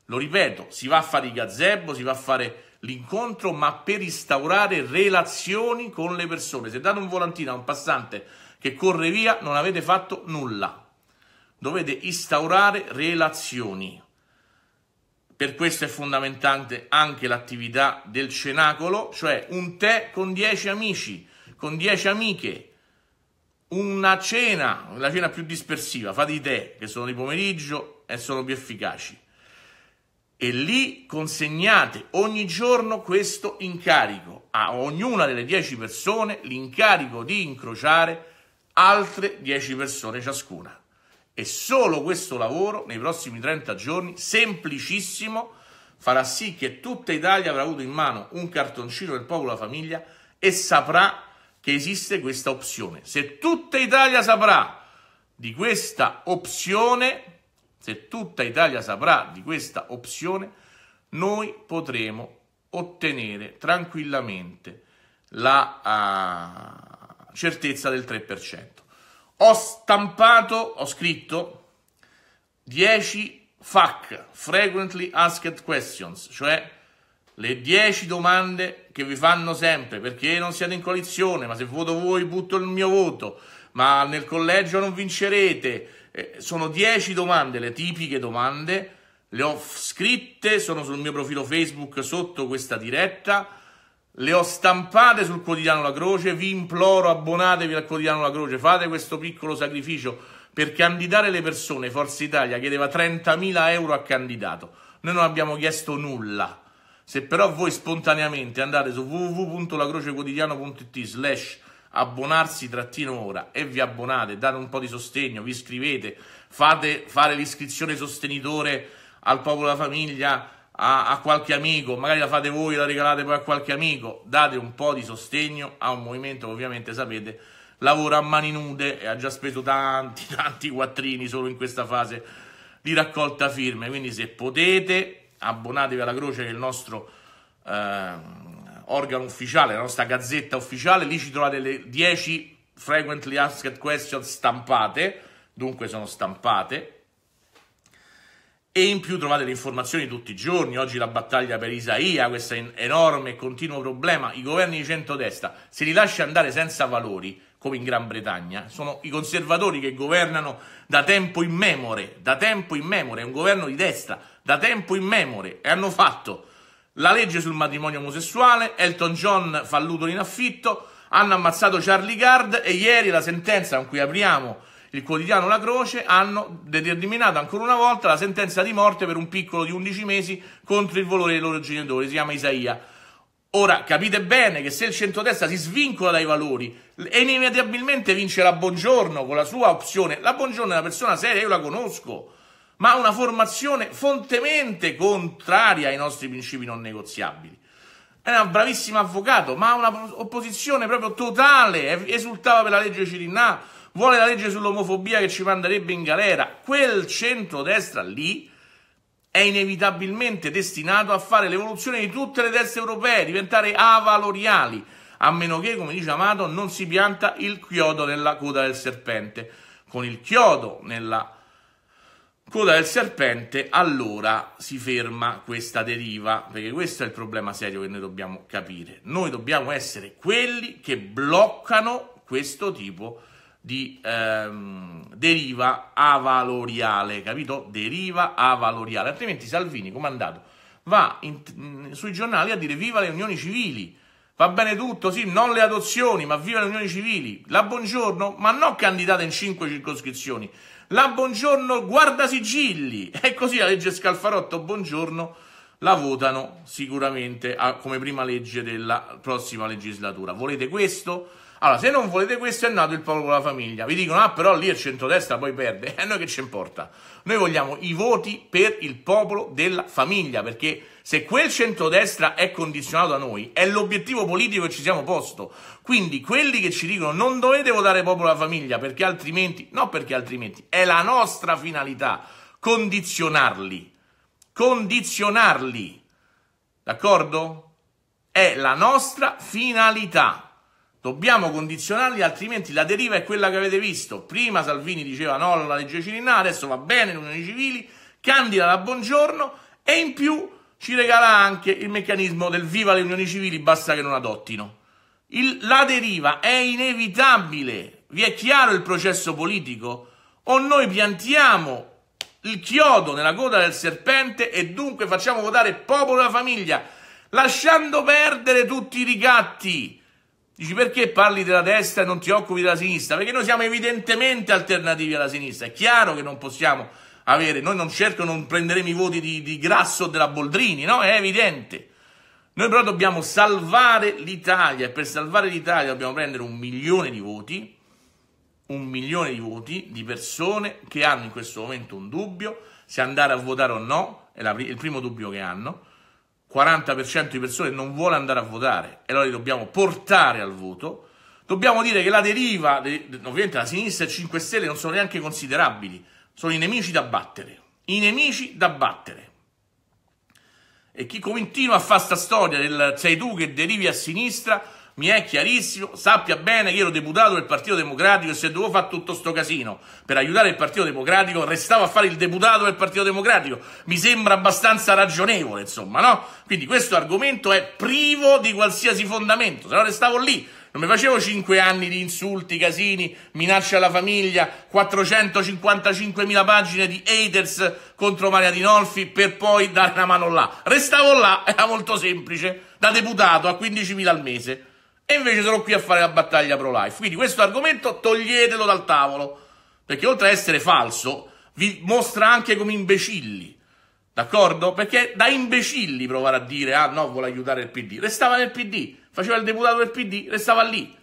Lo ripeto, si va a fare il gazebo, si va a fare l'incontro, ma per instaurare relazioni con le persone. Se date un volantino a un passante che corre via, non avete fatto nulla. Dovete instaurare relazioni per questo è fondamentale anche l'attività del cenacolo, cioè un tè con dieci amici, con dieci amiche, una cena, la cena più dispersiva, fate i tè che sono di pomeriggio e sono più efficaci. E lì consegnate ogni giorno questo incarico a ognuna delle dieci persone, l'incarico di incrociare altre dieci persone ciascuna. E solo questo lavoro nei prossimi 30 giorni, semplicissimo, farà sì che tutta Italia avrà avuto in mano un cartoncino del popolo della famiglia e saprà che esiste questa opzione. Se tutta Italia saprà di questa opzione, se tutta Italia saprà di questa opzione, noi potremo ottenere tranquillamente la uh, certezza del 3%. Ho stampato, ho scritto 10 FAQ, Frequently Asked Questions, cioè le 10 domande che vi fanno sempre, perché non siete in coalizione, ma se voto voi butto il mio voto, ma nel collegio non vincerete. Eh, sono 10 domande, le tipiche domande, le ho scritte, sono sul mio profilo Facebook sotto questa diretta le ho stampate sul quotidiano La Croce, vi imploro abbonatevi al quotidiano La Croce, fate questo piccolo sacrificio per candidare le persone, Forza Italia chiedeva 30.000 euro a candidato, noi non abbiamo chiesto nulla, se però voi spontaneamente andate su www.lacrocequotidiano.it slash abbonarsi trattino ora e vi abbonate, date un po' di sostegno, vi iscrivete, fate fare l'iscrizione sostenitore al popolo della famiglia a, a, qualche amico, magari la fate voi, la regalate poi a qualche amico, date un po' di sostegno a un movimento che ovviamente sapete lavora a mani nude e ha già speso tanti, tanti quattrini solo in questa fase di raccolta firme, quindi se potete abbonatevi alla Croce che è il nostro eh, organo ufficiale, la nostra gazzetta ufficiale, lì ci trovate le 10 frequently asked questions stampate, dunque sono stampate, e in più trovate le informazioni tutti i giorni, oggi la battaglia per Isaia, questo enorme e continuo problema, i governi di centrodestra se li lascia andare senza valori, come in Gran Bretagna, sono i conservatori che governano da tempo immemore, da tempo immemore, è un governo di destra, da tempo immemore, e hanno fatto la legge sul matrimonio omosessuale, Elton John fa l'utero in affitto, hanno ammazzato Charlie Gard e ieri la sentenza con cui apriamo il quotidiano La Croce hanno determinato ancora una volta la sentenza di morte per un piccolo di 11 mesi contro il volere dei loro genitori, si chiama Isaia. Ora capite bene che se il centrodestra si svincola dai valori e inevitabilmente vince la Buongiorno con la sua opzione, la Buongiorno è una persona seria, io la conosco, ma ha una formazione fontemente contraria ai nostri principi non negoziabili. È un bravissimo avvocato, ma ha una opposizione proprio totale, esultava per la legge Cirinà, vuole la legge sull'omofobia che ci manderebbe in galera, quel centro-destra lì è inevitabilmente destinato a fare l'evoluzione di tutte le destre europee, diventare avaloriali, a meno che, come dice Amato, non si pianta il chiodo nella coda del serpente. Con il chiodo nella coda del serpente, allora si ferma questa deriva, perché questo è il problema serio che noi dobbiamo capire. Noi dobbiamo essere quelli che bloccano questo tipo di di ehm, deriva avaloriale, capito? Deriva avaloriale, altrimenti Salvini, comandato, va in, sui giornali a dire viva le unioni civili, va bene tutto, sì, non le adozioni, ma viva le unioni civili, la buongiorno, ma non candidata in cinque circoscrizioni, la buongiorno guarda sigilli, e così la legge Scalfarotto buongiorno la votano sicuramente a, come prima legge della prossima legislatura. Volete questo? Allora, se non volete questo, è nato il popolo con la famiglia. Vi dicono, ah, però lì il centrodestra poi perde. E a noi che ci importa? Noi vogliamo i voti per il popolo della famiglia, perché se quel centrodestra è condizionato da noi, è l'obiettivo politico che ci siamo posto. Quindi quelli che ci dicono non dovete votare popolo della famiglia, perché altrimenti, no perché altrimenti, è la nostra finalità condizionarli. Condizionarli. D'accordo? È la nostra finalità. Dobbiamo condizionarli, altrimenti la deriva è quella che avete visto. Prima Salvini diceva no alla legge Cirinà, adesso va bene le unioni civili, candida la buongiorno e in più ci regala anche il meccanismo del viva le unioni civili, basta che non adottino. Il, la deriva è inevitabile. Vi è chiaro il processo politico? O noi piantiamo il chiodo nella coda del serpente e dunque facciamo votare popolo e famiglia, lasciando perdere tutti i ricatti. Dici perché parli della destra e non ti occupi della sinistra? Perché noi siamo evidentemente alternativi alla sinistra. È chiaro che non possiamo avere, noi non certo non prenderemo i voti di, di Grasso o della Boldrini, no? È evidente. Noi però dobbiamo salvare l'Italia e per salvare l'Italia dobbiamo prendere un milione di voti, un milione di voti di persone che hanno in questo momento un dubbio se andare a votare o no, è la, il primo dubbio che hanno. 40% di persone non vuole andare a votare e allora li dobbiamo portare al voto. Dobbiamo dire che la deriva, ovviamente la sinistra e 5 Stelle non sono neanche considerabili, sono i nemici da battere. I nemici da battere. E chi continua a fare sta storia del sei tu che derivi a sinistra, mi è chiarissimo, sappia bene che ero deputato del Partito Democratico e se dovevo fare tutto sto casino per aiutare il Partito Democratico, restavo a fare il deputato del Partito Democratico. Mi sembra abbastanza ragionevole, insomma, no? Quindi questo argomento è privo di qualsiasi fondamento, se no restavo lì non mi facevo 5 anni di insulti, casini, minacce alla famiglia, 455.000 pagine di haters contro Maria Dinolfi per poi dare una mano là. Restavo là, era molto semplice, da deputato a 15.000 al mese. E invece sono qui a fare la battaglia pro-life. Quindi questo argomento toglietelo dal tavolo, perché oltre ad essere falso, vi mostra anche come imbecilli. D'accordo? Perché da imbecilli provare a dire ah no, vuole aiutare il PD. Restava nel PD faceva il deputato del PD, restava lì.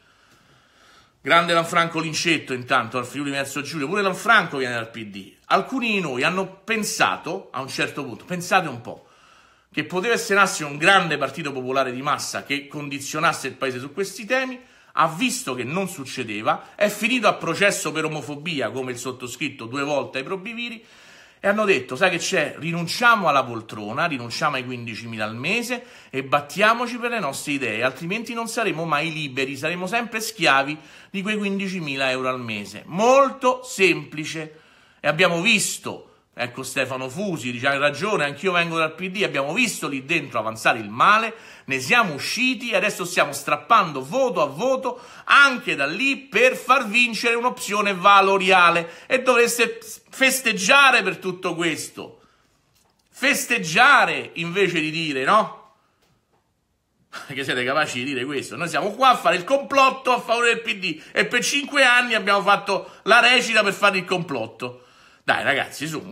Grande Lanfranco Lincetto, intanto, al Friuli Verso Giulio, pure Lanfranco viene dal PD. Alcuni di noi hanno pensato, a un certo punto, pensate un po', che poteva essere un grande partito popolare di massa che condizionasse il paese su questi temi, ha visto che non succedeva, è finito a processo per omofobia, come il sottoscritto due volte ai probiviri, e hanno detto, sai che c'è, rinunciamo alla poltrona, rinunciamo ai 15.000 al mese e battiamoci per le nostre idee, altrimenti non saremo mai liberi, saremo sempre schiavi di quei 15.000 euro al mese. Molto semplice. E abbiamo visto Ecco Stefano Fusi, dice hai ragione, anch'io vengo dal PD, abbiamo visto lì dentro avanzare il male, ne siamo usciti e adesso stiamo strappando voto a voto anche da lì per far vincere un'opzione valoriale e dovreste festeggiare per tutto questo. Festeggiare invece di dire no? Che siete capaci di dire questo? Noi siamo qua a fare il complotto a favore del PD e per cinque anni abbiamo fatto la recita per fare il complotto. Dai ragazzi, su,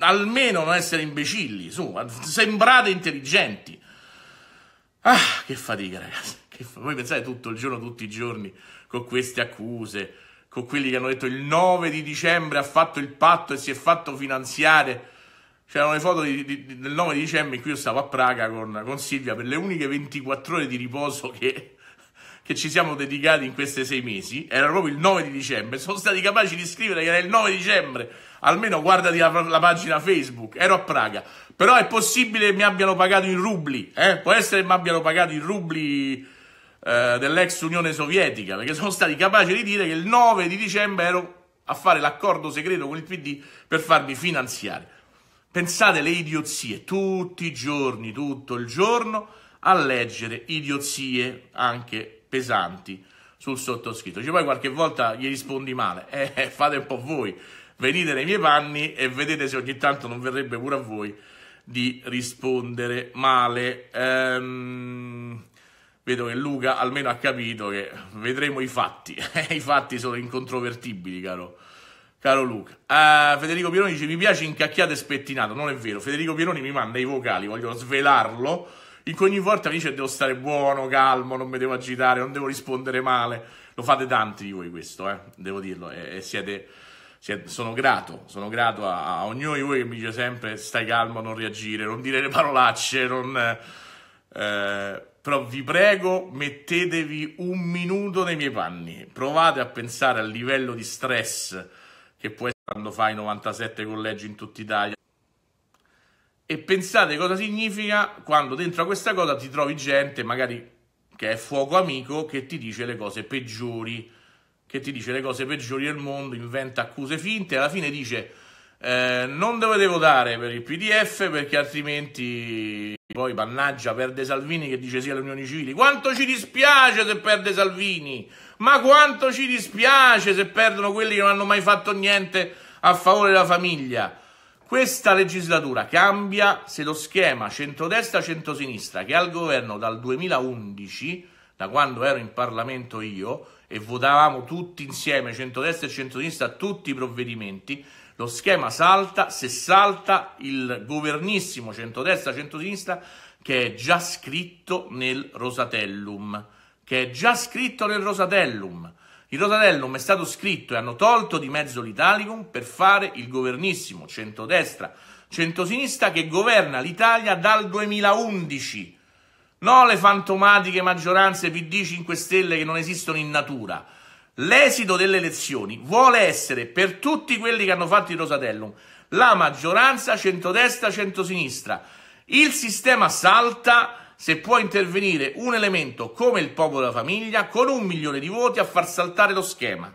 almeno non essere imbecilli, su, sembrate intelligenti. Ah, che fatica ragazzi, che fa... voi pensate tutto il giorno, tutti i giorni, con queste accuse, con quelli che hanno detto il 9 di dicembre ha fatto il patto e si è fatto finanziare. C'erano le foto di, di, del 9 di dicembre in cui io stavo a Praga con, con Silvia per le uniche 24 ore di riposo che, che ci siamo dedicati in questi sei mesi. Era proprio il 9 di dicembre, sono stati capaci di scrivere che era il 9 di dicembre almeno guardati la, la, pagina Facebook, ero a Praga, però è possibile che mi abbiano pagato in rubli, eh? può essere che mi abbiano pagato in rubli eh, dell'ex Unione Sovietica, perché sono stati capaci di dire che il 9 di dicembre ero a fare l'accordo segreto con il PD per farmi finanziare. Pensate le idiozie, tutti i giorni, tutto il giorno, a leggere idiozie anche pesanti sul sottoscritto. Cioè, poi qualche volta gli rispondi male, eh, fate un po' voi venite nei miei panni e vedete se ogni tanto non verrebbe pure a voi di rispondere male. Ehm, vedo che Luca almeno ha capito che vedremo i fatti. I fatti sono incontrovertibili, caro, caro Luca. Uh, Federico Pieroni dice: Mi piace incacchiato e spettinato. Non è vero. Federico Pieroni mi manda i vocali, voglio svelarlo. In cui ogni volta mi dice devo stare buono, calmo, non mi devo agitare, non devo rispondere male. Lo fate tanti di voi questo, eh? devo dirlo, e, e siete sono grato, sono grato a, a, ognuno di voi che mi dice sempre stai calmo, non reagire, non dire le parolacce, non, eh, però vi prego mettetevi un minuto nei miei panni, provate a pensare al livello di stress che può essere quando fai 97 collegi in tutta Italia. E pensate cosa significa quando dentro a questa cosa ti trovi gente magari che è fuoco amico che ti dice le cose peggiori che ti dice le cose peggiori del mondo, inventa accuse finte, alla fine dice eh, non dovete votare per il PDF perché altrimenti poi mannaggia perde Salvini che dice sì alle unioni civili. Quanto ci dispiace se perde Salvini, ma quanto ci dispiace se perdono quelli che non hanno mai fatto niente a favore della famiglia. questa legislatura cambia se lo schema centrodestra-centrosinistra che è al governo dal 2011, da quando ero in Parlamento io, e votavamo tutti insieme, centrodestra e centrosinistra, tutti i provvedimenti, lo schema salta se salta il governissimo centrodestra-centrosinistra che è già scritto nel Rosatellum, che è già scritto nel Rosatellum. Il Rosatellum è stato scritto e hanno tolto di mezzo l'Italicum per fare il governissimo centrodestra, centrosinistra che governa l'Italia dal 2011. Non le fantomatiche maggioranze PD 5 Stelle che non esistono in natura. L'esito delle elezioni vuole essere per tutti quelli che hanno fatto il Rosatellum la maggioranza centrodestra-centrosinistra. Il sistema salta se può intervenire un elemento come il popolo della famiglia con un milione di voti a far saltare lo schema.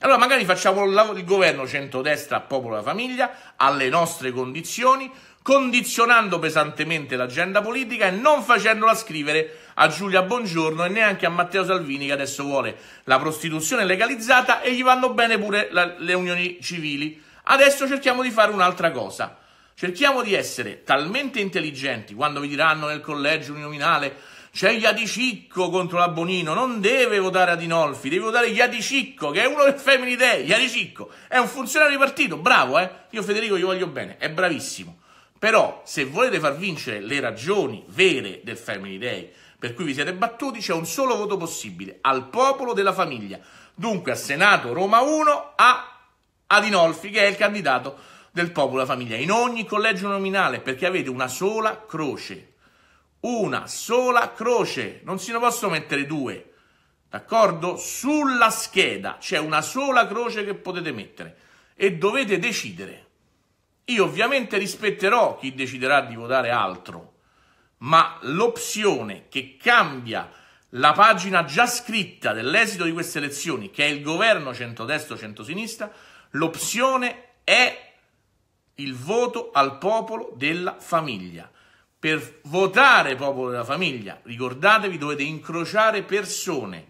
Allora magari facciamo il governo centrodestra popolo della famiglia alle nostre condizioni, condizionando pesantemente l'agenda politica e non facendola scrivere a Giulia Bongiorno e neanche a Matteo Salvini che adesso vuole la prostituzione legalizzata e gli vanno bene pure la, le unioni civili. Adesso cerchiamo di fare un'altra cosa Cerchiamo di essere talmente intelligenti quando vi diranno nel collegio uninominale c'è Iadicicco contro la Bonino, non deve votare Adinolfi, deve votare Iadicicco, che è uno del Family Day. Iadicicco è un funzionario di partito, bravo, eh? Io Federico gli voglio bene, è bravissimo. Però, se volete far vincere le ragioni vere del Family Day, per cui vi siete battuti, c'è un solo voto possibile, al popolo della famiglia. Dunque, al Senato Roma 1 a Adinolfi, che è il candidato del popolo della famiglia, in ogni collegio nominale, perché avete una sola croce. Una sola croce, non si ne possono mettere due, d'accordo? Sulla scheda c'è una sola croce che potete mettere e dovete decidere. Io ovviamente rispetterò chi deciderà di votare altro, ma l'opzione che cambia la pagina già scritta dell'esito di queste elezioni, che è il governo centrodestra-centrosinistra, l'opzione è il voto al popolo della famiglia. Per votare popolo della famiglia, ricordatevi, dovete incrociare persone,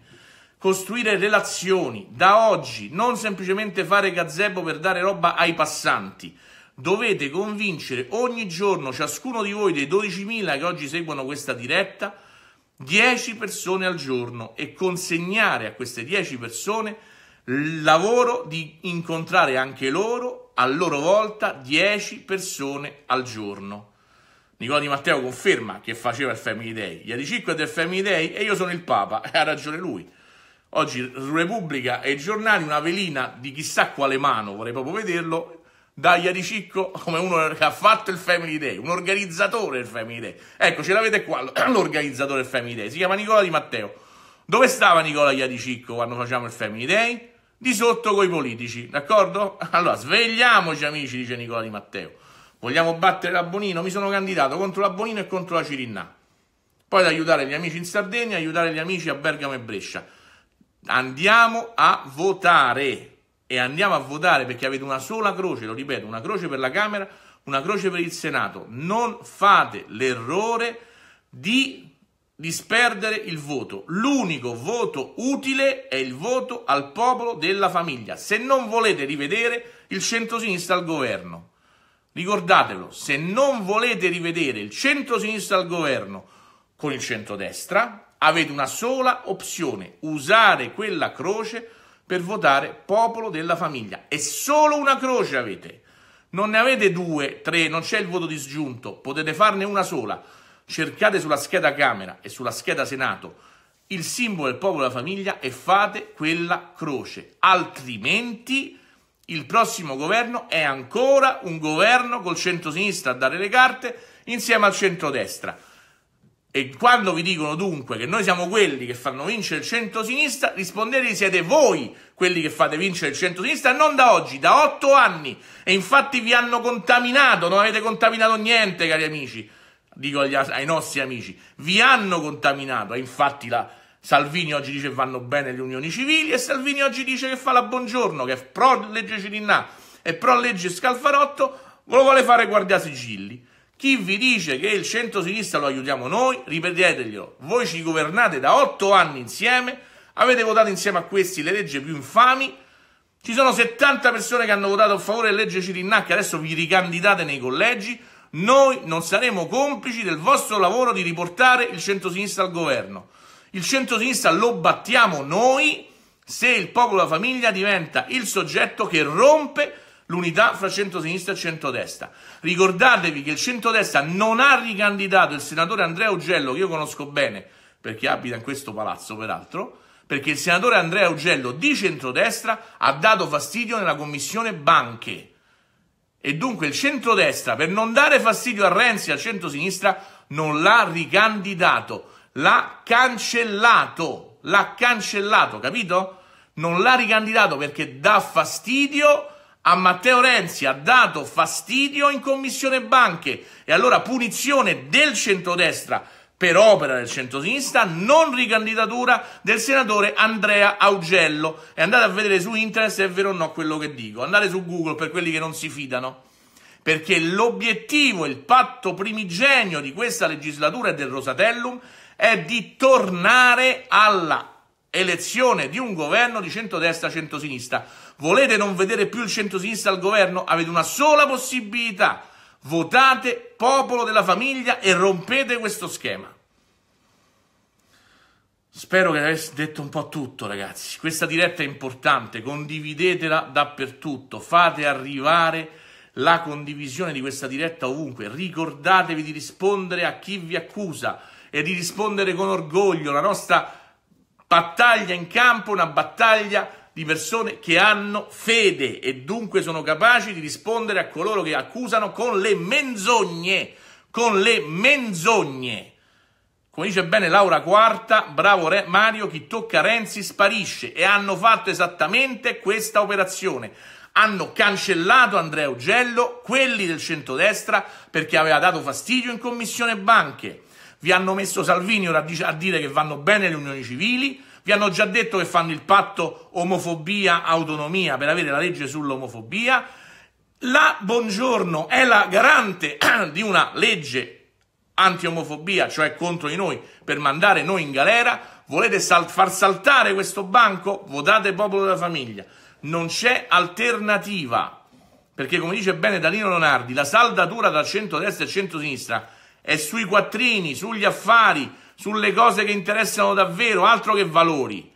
costruire relazioni da oggi, non semplicemente fare gazebo per dare roba ai passanti. Dovete convincere ogni giorno ciascuno di voi dei 12.000 che oggi seguono questa diretta 10 persone al giorno e consegnare a queste 10 persone il lavoro di incontrare anche loro a loro volta 10 persone al giorno. Nicola Di Matteo conferma che faceva il Family Day. Gli è del Family Day e io sono il Papa, e ha ragione lui. Oggi Repubblica e i giornali una velina di chissà quale mano, vorrei proprio vederlo, da Iadicicco come uno che ha fatto il Family Day, un organizzatore del Family Day. Ecco, ce l'avete qua, l'organizzatore del Family Day, si chiama Nicola Di Matteo. Dove stava Nicola Iadicicco quando facciamo il Family Day? di sotto coi politici, d'accordo? Allora, svegliamoci amici, dice Nicola Di Matteo. Vogliamo battere la Bonino? Mi sono candidato contro la Bonino e contro la Cirinna. Poi ad aiutare gli amici in Sardegna, aiutare gli amici a Bergamo e Brescia. Andiamo a votare e andiamo a votare perché avete una sola croce, lo ripeto, una croce per la Camera, una croce per il Senato. Non fate l'errore di disperdere il voto. L'unico voto utile è il voto al popolo della famiglia. Se non volete rivedere il centro-sinistra al governo, ricordatelo, se non volete rivedere il centro-sinistra al governo con il centro-destra, avete una sola opzione, usare quella croce per votare popolo della famiglia. E solo una croce avete. Non ne avete due, tre, non c'è il voto disgiunto, potete farne una sola cercate sulla scheda Camera e sulla scheda Senato il simbolo del popolo della famiglia e fate quella croce, altrimenti il prossimo governo è ancora un governo col centro-sinistra a dare le carte insieme al centro-destra. E quando vi dicono dunque che noi siamo quelli che fanno vincere il centro-sinistra, rispondete siete voi quelli che fate vincere il centro-sinistra, non da oggi, da otto anni. E infatti vi hanno contaminato, non avete contaminato niente, cari amici dico agli, ai nostri amici, vi hanno contaminato. infatti la Salvini oggi dice che vanno bene le unioni civili e Salvini oggi dice che fa la buongiorno, che è pro legge Cirinà e pro legge Scalfarotto, lo vuole fare guardiasigilli. Chi vi dice che il centro-sinistra lo aiutiamo noi, ripeteteglielo, voi ci governate da otto anni insieme, avete votato insieme a questi le leggi più infami, Ci sono 70 persone che hanno votato a favore della legge Cirinnac che adesso vi ricandidate nei collegi. Noi non saremo complici del vostro lavoro di riportare il centrosinistra al governo. Il centrosinistra lo battiamo noi se il popolo della famiglia diventa il soggetto che rompe l'unità fra centrosinistra e centrodestra. Ricordatevi che il centrodestra non ha ricandidato il senatore Andrea Ugello, che io conosco bene, perché abita in questo palazzo peraltro, perché il senatore Andrea Augello di centrodestra ha dato fastidio nella commissione banche. E dunque il centrodestra, per non dare fastidio a Renzi e al centrosinistra, non l'ha ricandidato, l'ha cancellato, l'ha cancellato, capito? Non l'ha ricandidato perché dà fastidio a Matteo Renzi, ha dato fastidio in commissione banche e allora punizione del centrodestra per opera del centro-sinistra, non ricandidatura del senatore Andrea Augello. E andate a vedere su internet se è vero o no quello che dico. Andate su Google per quelli che non si fidano. Perché l'obiettivo, il patto primigenio di questa legislatura e del Rosatellum è di tornare alla elezione di un governo di centrodestra-centrosinistra. Volete non vedere più il centrosinistra al governo? Avete una sola possibilità Votate popolo della famiglia e rompete questo schema. Spero che avessi detto un po' tutto, ragazzi. Questa diretta è importante, condividetela dappertutto, fate arrivare la condivisione di questa diretta ovunque. Ricordatevi di rispondere a chi vi accusa e di rispondere con orgoglio. La nostra battaglia in campo è una battaglia di persone che hanno fede e dunque sono capaci di rispondere a coloro che accusano con le menzogne, con le menzogne. Come dice bene Laura Quarta, bravo Re Mario, chi tocca Renzi sparisce e hanno fatto esattamente questa operazione. Hanno cancellato Andrea Ugello, quelli del centrodestra, perché aveva dato fastidio in commissione banche. Vi hanno messo Salvini ora a dire che vanno bene le unioni civili, vi hanno già detto che fanno il patto omofobia-autonomia per avere la legge sull'omofobia. La Buongiorno è la garante di una legge anti-omofobia, cioè contro di noi, per mandare noi in galera. Volete sal- far saltare questo banco? Votate popolo della famiglia. Non c'è alternativa. Perché, come dice bene Danilo Leonardi, la saldatura dal centro-destra e centro-sinistra è sui quattrini, sugli affari, sulle cose che interessano davvero, altro che valori.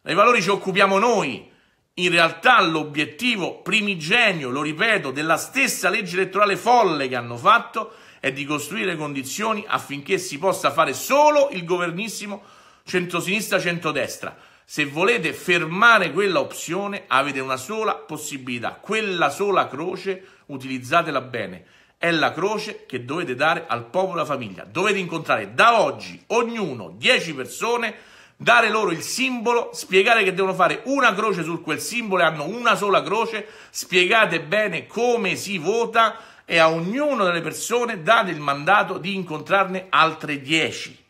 Dei valori ci occupiamo noi. In realtà l'obiettivo primigenio, lo ripeto, della stessa legge elettorale folle che hanno fatto è di costruire condizioni affinché si possa fare solo il governissimo centrosinistra-centrodestra. Se volete fermare quella opzione avete una sola possibilità, quella sola croce, utilizzatela bene è la croce che dovete dare al popolo della famiglia. Dovete incontrare da oggi ognuno 10 persone, dare loro il simbolo, spiegare che devono fare una croce su quel simbolo e hanno una sola croce, spiegate bene come si vota e a ognuna delle persone date il mandato di incontrarne altre 10.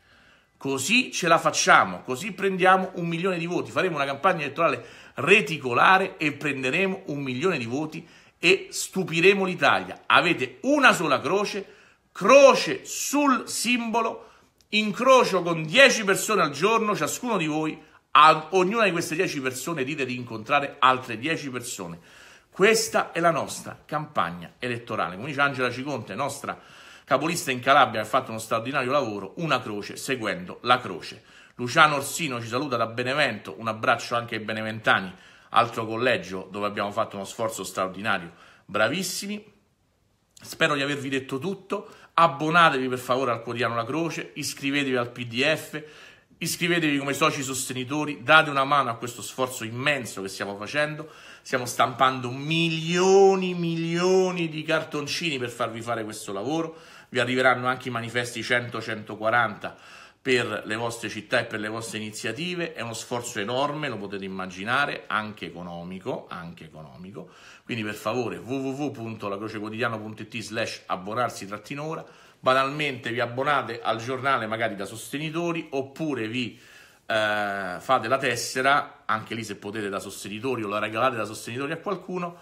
Così ce la facciamo, così prendiamo un milione di voti, faremo una campagna elettorale reticolare e prenderemo un milione di voti e stupiremo l'Italia. Avete una sola croce, croce sul simbolo, incrocio con 10 persone al giorno, ciascuno di voi, a ognuna di queste 10 persone dite di incontrare altre 10 persone. Questa è la nostra campagna elettorale. Come dice Angela Ciconte, nostra capolista in Calabria, ha fatto uno straordinario lavoro, una croce seguendo la croce. Luciano Orsino ci saluta da Benevento, un abbraccio anche ai beneventani altro collegio dove abbiamo fatto uno sforzo straordinario, bravissimi. Spero di avervi detto tutto. Abbonatevi per favore al quotidiano La Croce, iscrivetevi al PDF, iscrivetevi come soci sostenitori, date una mano a questo sforzo immenso che stiamo facendo. Stiamo stampando milioni, milioni di cartoncini per farvi fare questo lavoro. Vi arriveranno anche i manifesti 100-140 per le vostre città e per le vostre iniziative, è uno sforzo enorme, lo potete immaginare, anche economico, anche economico. Quindi per favore www.lacrocequotidiano.it slash abbonarsi trattinora, banalmente vi abbonate al giornale magari da sostenitori oppure vi eh, fate la tessera, anche lì se potete da sostenitori o la regalate da sostenitori a qualcuno,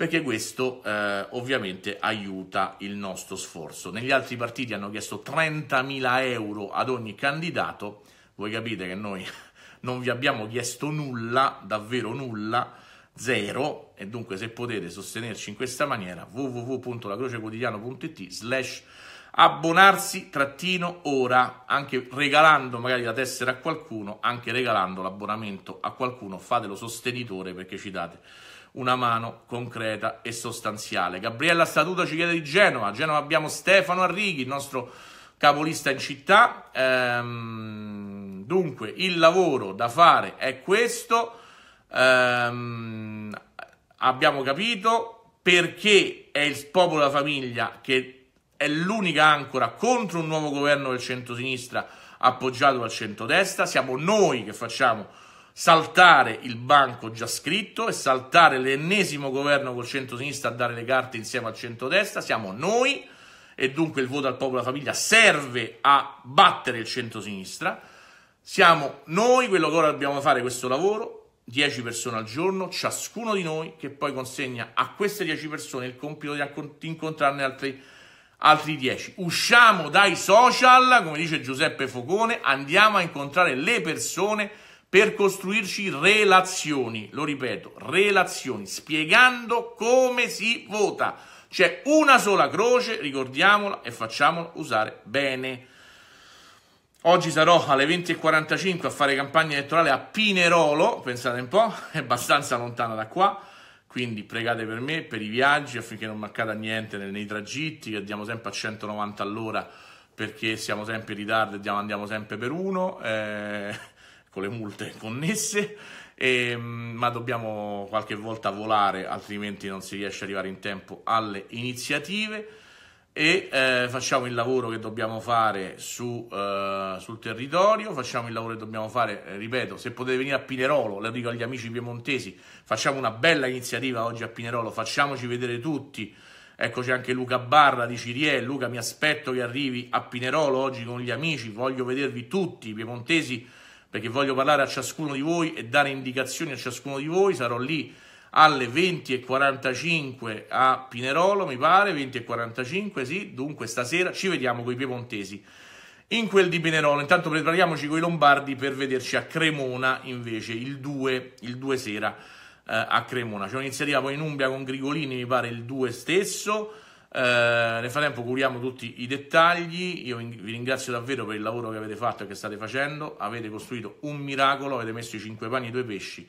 perché questo eh, ovviamente aiuta il nostro sforzo. Negli altri partiti hanno chiesto 30.000 euro ad ogni candidato, voi capite che noi non vi abbiamo chiesto nulla, davvero nulla, zero. E dunque se potete sostenerci in questa maniera www.lacrocequotidiano.it slash abbonarsi trattino ora anche regalando magari la tessera a qualcuno anche regalando l'abbonamento a qualcuno. Fatelo sostenitore perché ci date una mano concreta e sostanziale. Gabriella Statuto ci chiede di Genova. A Genova abbiamo Stefano Arrighi il nostro capolista in città. Ehm, dunque il lavoro da fare è questo. Ehm, abbiamo capito perché è il popolo della famiglia che è l'unica ancora contro un nuovo governo del centro-sinistra appoggiato dal centro-destra, siamo noi che facciamo saltare il banco già scritto e saltare l'ennesimo governo col centro-sinistra a dare le carte insieme al centro-destra, siamo noi e dunque il voto al popolo della famiglia serve a battere il centro-sinistra, siamo noi quello che ora dobbiamo fare questo lavoro, 10 persone al giorno, ciascuno di noi che poi consegna a queste 10 persone il compito di incontrarne altri altri 10. Usciamo dai social, come dice Giuseppe Focone, andiamo a incontrare le persone per costruirci relazioni, lo ripeto, relazioni, spiegando come si vota. C'è una sola croce, ricordiamola e facciamola usare bene. Oggi sarò alle 20.45 a fare campagna elettorale a Pinerolo, pensate un po', è abbastanza lontana da qua quindi pregate per me, per i viaggi, affinché non mancate niente nei tragitti, che andiamo sempre a 190 all'ora perché siamo sempre in ritardo e andiamo sempre per uno, eh, con le multe connesse, e, mm, ma dobbiamo qualche volta volare, altrimenti non si riesce ad arrivare in tempo alle iniziative. E eh, facciamo il lavoro che dobbiamo fare su, eh, sul territorio, facciamo il lavoro che dobbiamo fare, eh, ripeto, se potete venire a Pinerolo, lo dico agli amici piemontesi, facciamo una bella iniziativa oggi a Pinerolo, facciamoci vedere tutti, eccoci anche Luca Barra di Ciriel, Luca mi aspetto che arrivi a Pinerolo oggi con gli amici, voglio vedervi tutti, i piemontesi, perché voglio parlare a ciascuno di voi e dare indicazioni a ciascuno di voi, sarò lì alle 20.45 a Pinerolo, mi pare, 20.45, sì, dunque stasera ci vediamo con i piemontesi in quel di Pinerolo. Intanto prepariamoci con i lombardi per vederci a Cremona invece il 2, il 2 sera eh, a Cremona. C'è un'iniziativa poi in Umbria con Grigolini, mi pare il 2 stesso. Eh, nel frattempo curiamo tutti i dettagli. Io vi ringrazio davvero per il lavoro che avete fatto e che state facendo. Avete costruito un miracolo, avete messo i cinque pani e i due pesci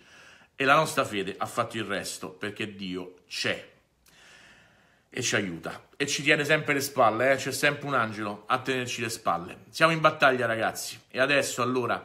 e la nostra fede ha fatto il resto perché Dio c'è e ci aiuta e ci tiene sempre le spalle, eh? c'è sempre un angelo a tenerci le spalle. Siamo in battaglia ragazzi e adesso allora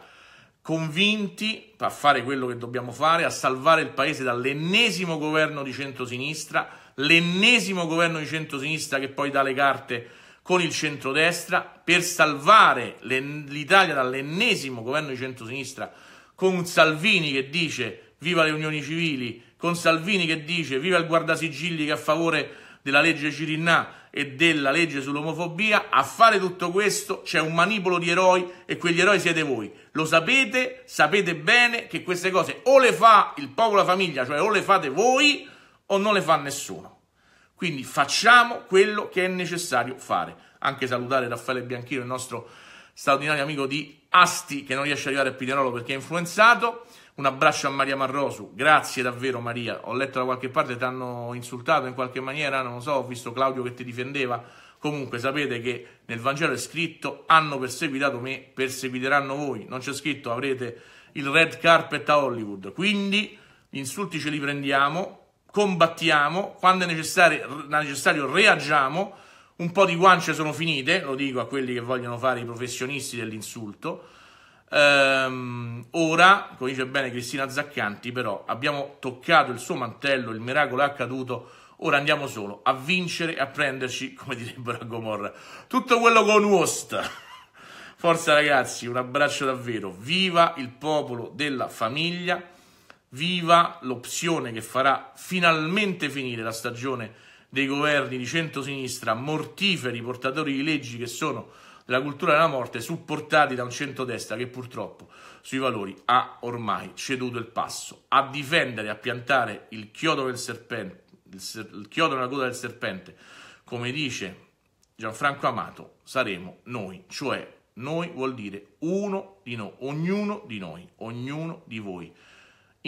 convinti a fare quello che dobbiamo fare, a salvare il paese dall'ennesimo governo di centrosinistra, l'ennesimo governo di centrosinistra che poi dà le carte con il centrodestra, per salvare l'Italia dall'ennesimo governo di centrosinistra con Salvini che dice viva le unioni civili, con Salvini che dice viva il guardasigilli che è a favore della legge Cirinnà e della legge sull'omofobia, a fare tutto questo c'è un manipolo di eroi e quegli eroi siete voi. Lo sapete, sapete bene che queste cose o le fa il popolo, la famiglia, cioè o le fate voi o non le fa nessuno. Quindi facciamo quello che è necessario fare. Anche salutare Raffaele Bianchino, il nostro straordinario amico di Asti, che non riesce ad arrivare a Pinerolo perché è influenzato. Un abbraccio a Maria Marrosu, grazie davvero Maria. Ho letto da qualche parte ti hanno insultato in qualche maniera, non lo so, ho visto Claudio che ti difendeva. Comunque sapete che nel Vangelo è scritto hanno perseguitato me, perseguiteranno voi. Non c'è scritto avrete il red carpet a Hollywood. Quindi gli insulti ce li prendiamo, combattiamo, quando è necessario, necessario reagiamo. Un po' di guance sono finite, lo dico a quelli che vogliono fare i professionisti dell'insulto Ehm, ora, come dice bene Cristina Zaccanti, però abbiamo toccato il suo mantello, il miracolo è accaduto, ora andiamo solo a vincere e a prenderci, come direbbero a Gomorra, tutto quello con Wost. Forza ragazzi, un abbraccio davvero, viva il popolo della famiglia, viva l'opzione che farà finalmente finire la stagione dei governi di centrosinistra mortiferi, portatori di leggi che sono della cultura della morte supportati da un centrodestra che purtroppo sui valori ha ormai ceduto il passo. A difendere, a piantare il chiodo del serpente, il, ser- il chiodo nella coda del serpente, come dice Gianfranco Amato, saremo noi, cioè noi vuol dire uno di noi, ognuno di noi, ognuno di voi.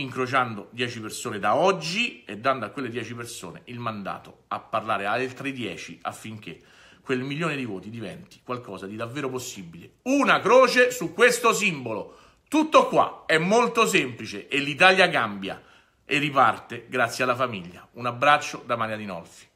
Incrociando 10 persone da oggi e dando a quelle 10 persone il mandato a parlare a altre 10 affinché quel milione di voti diventi qualcosa di davvero possibile. Una croce su questo simbolo. Tutto qua è molto semplice e l'Italia cambia e riparte grazie alla famiglia. Un abbraccio da Maria Dinolfi.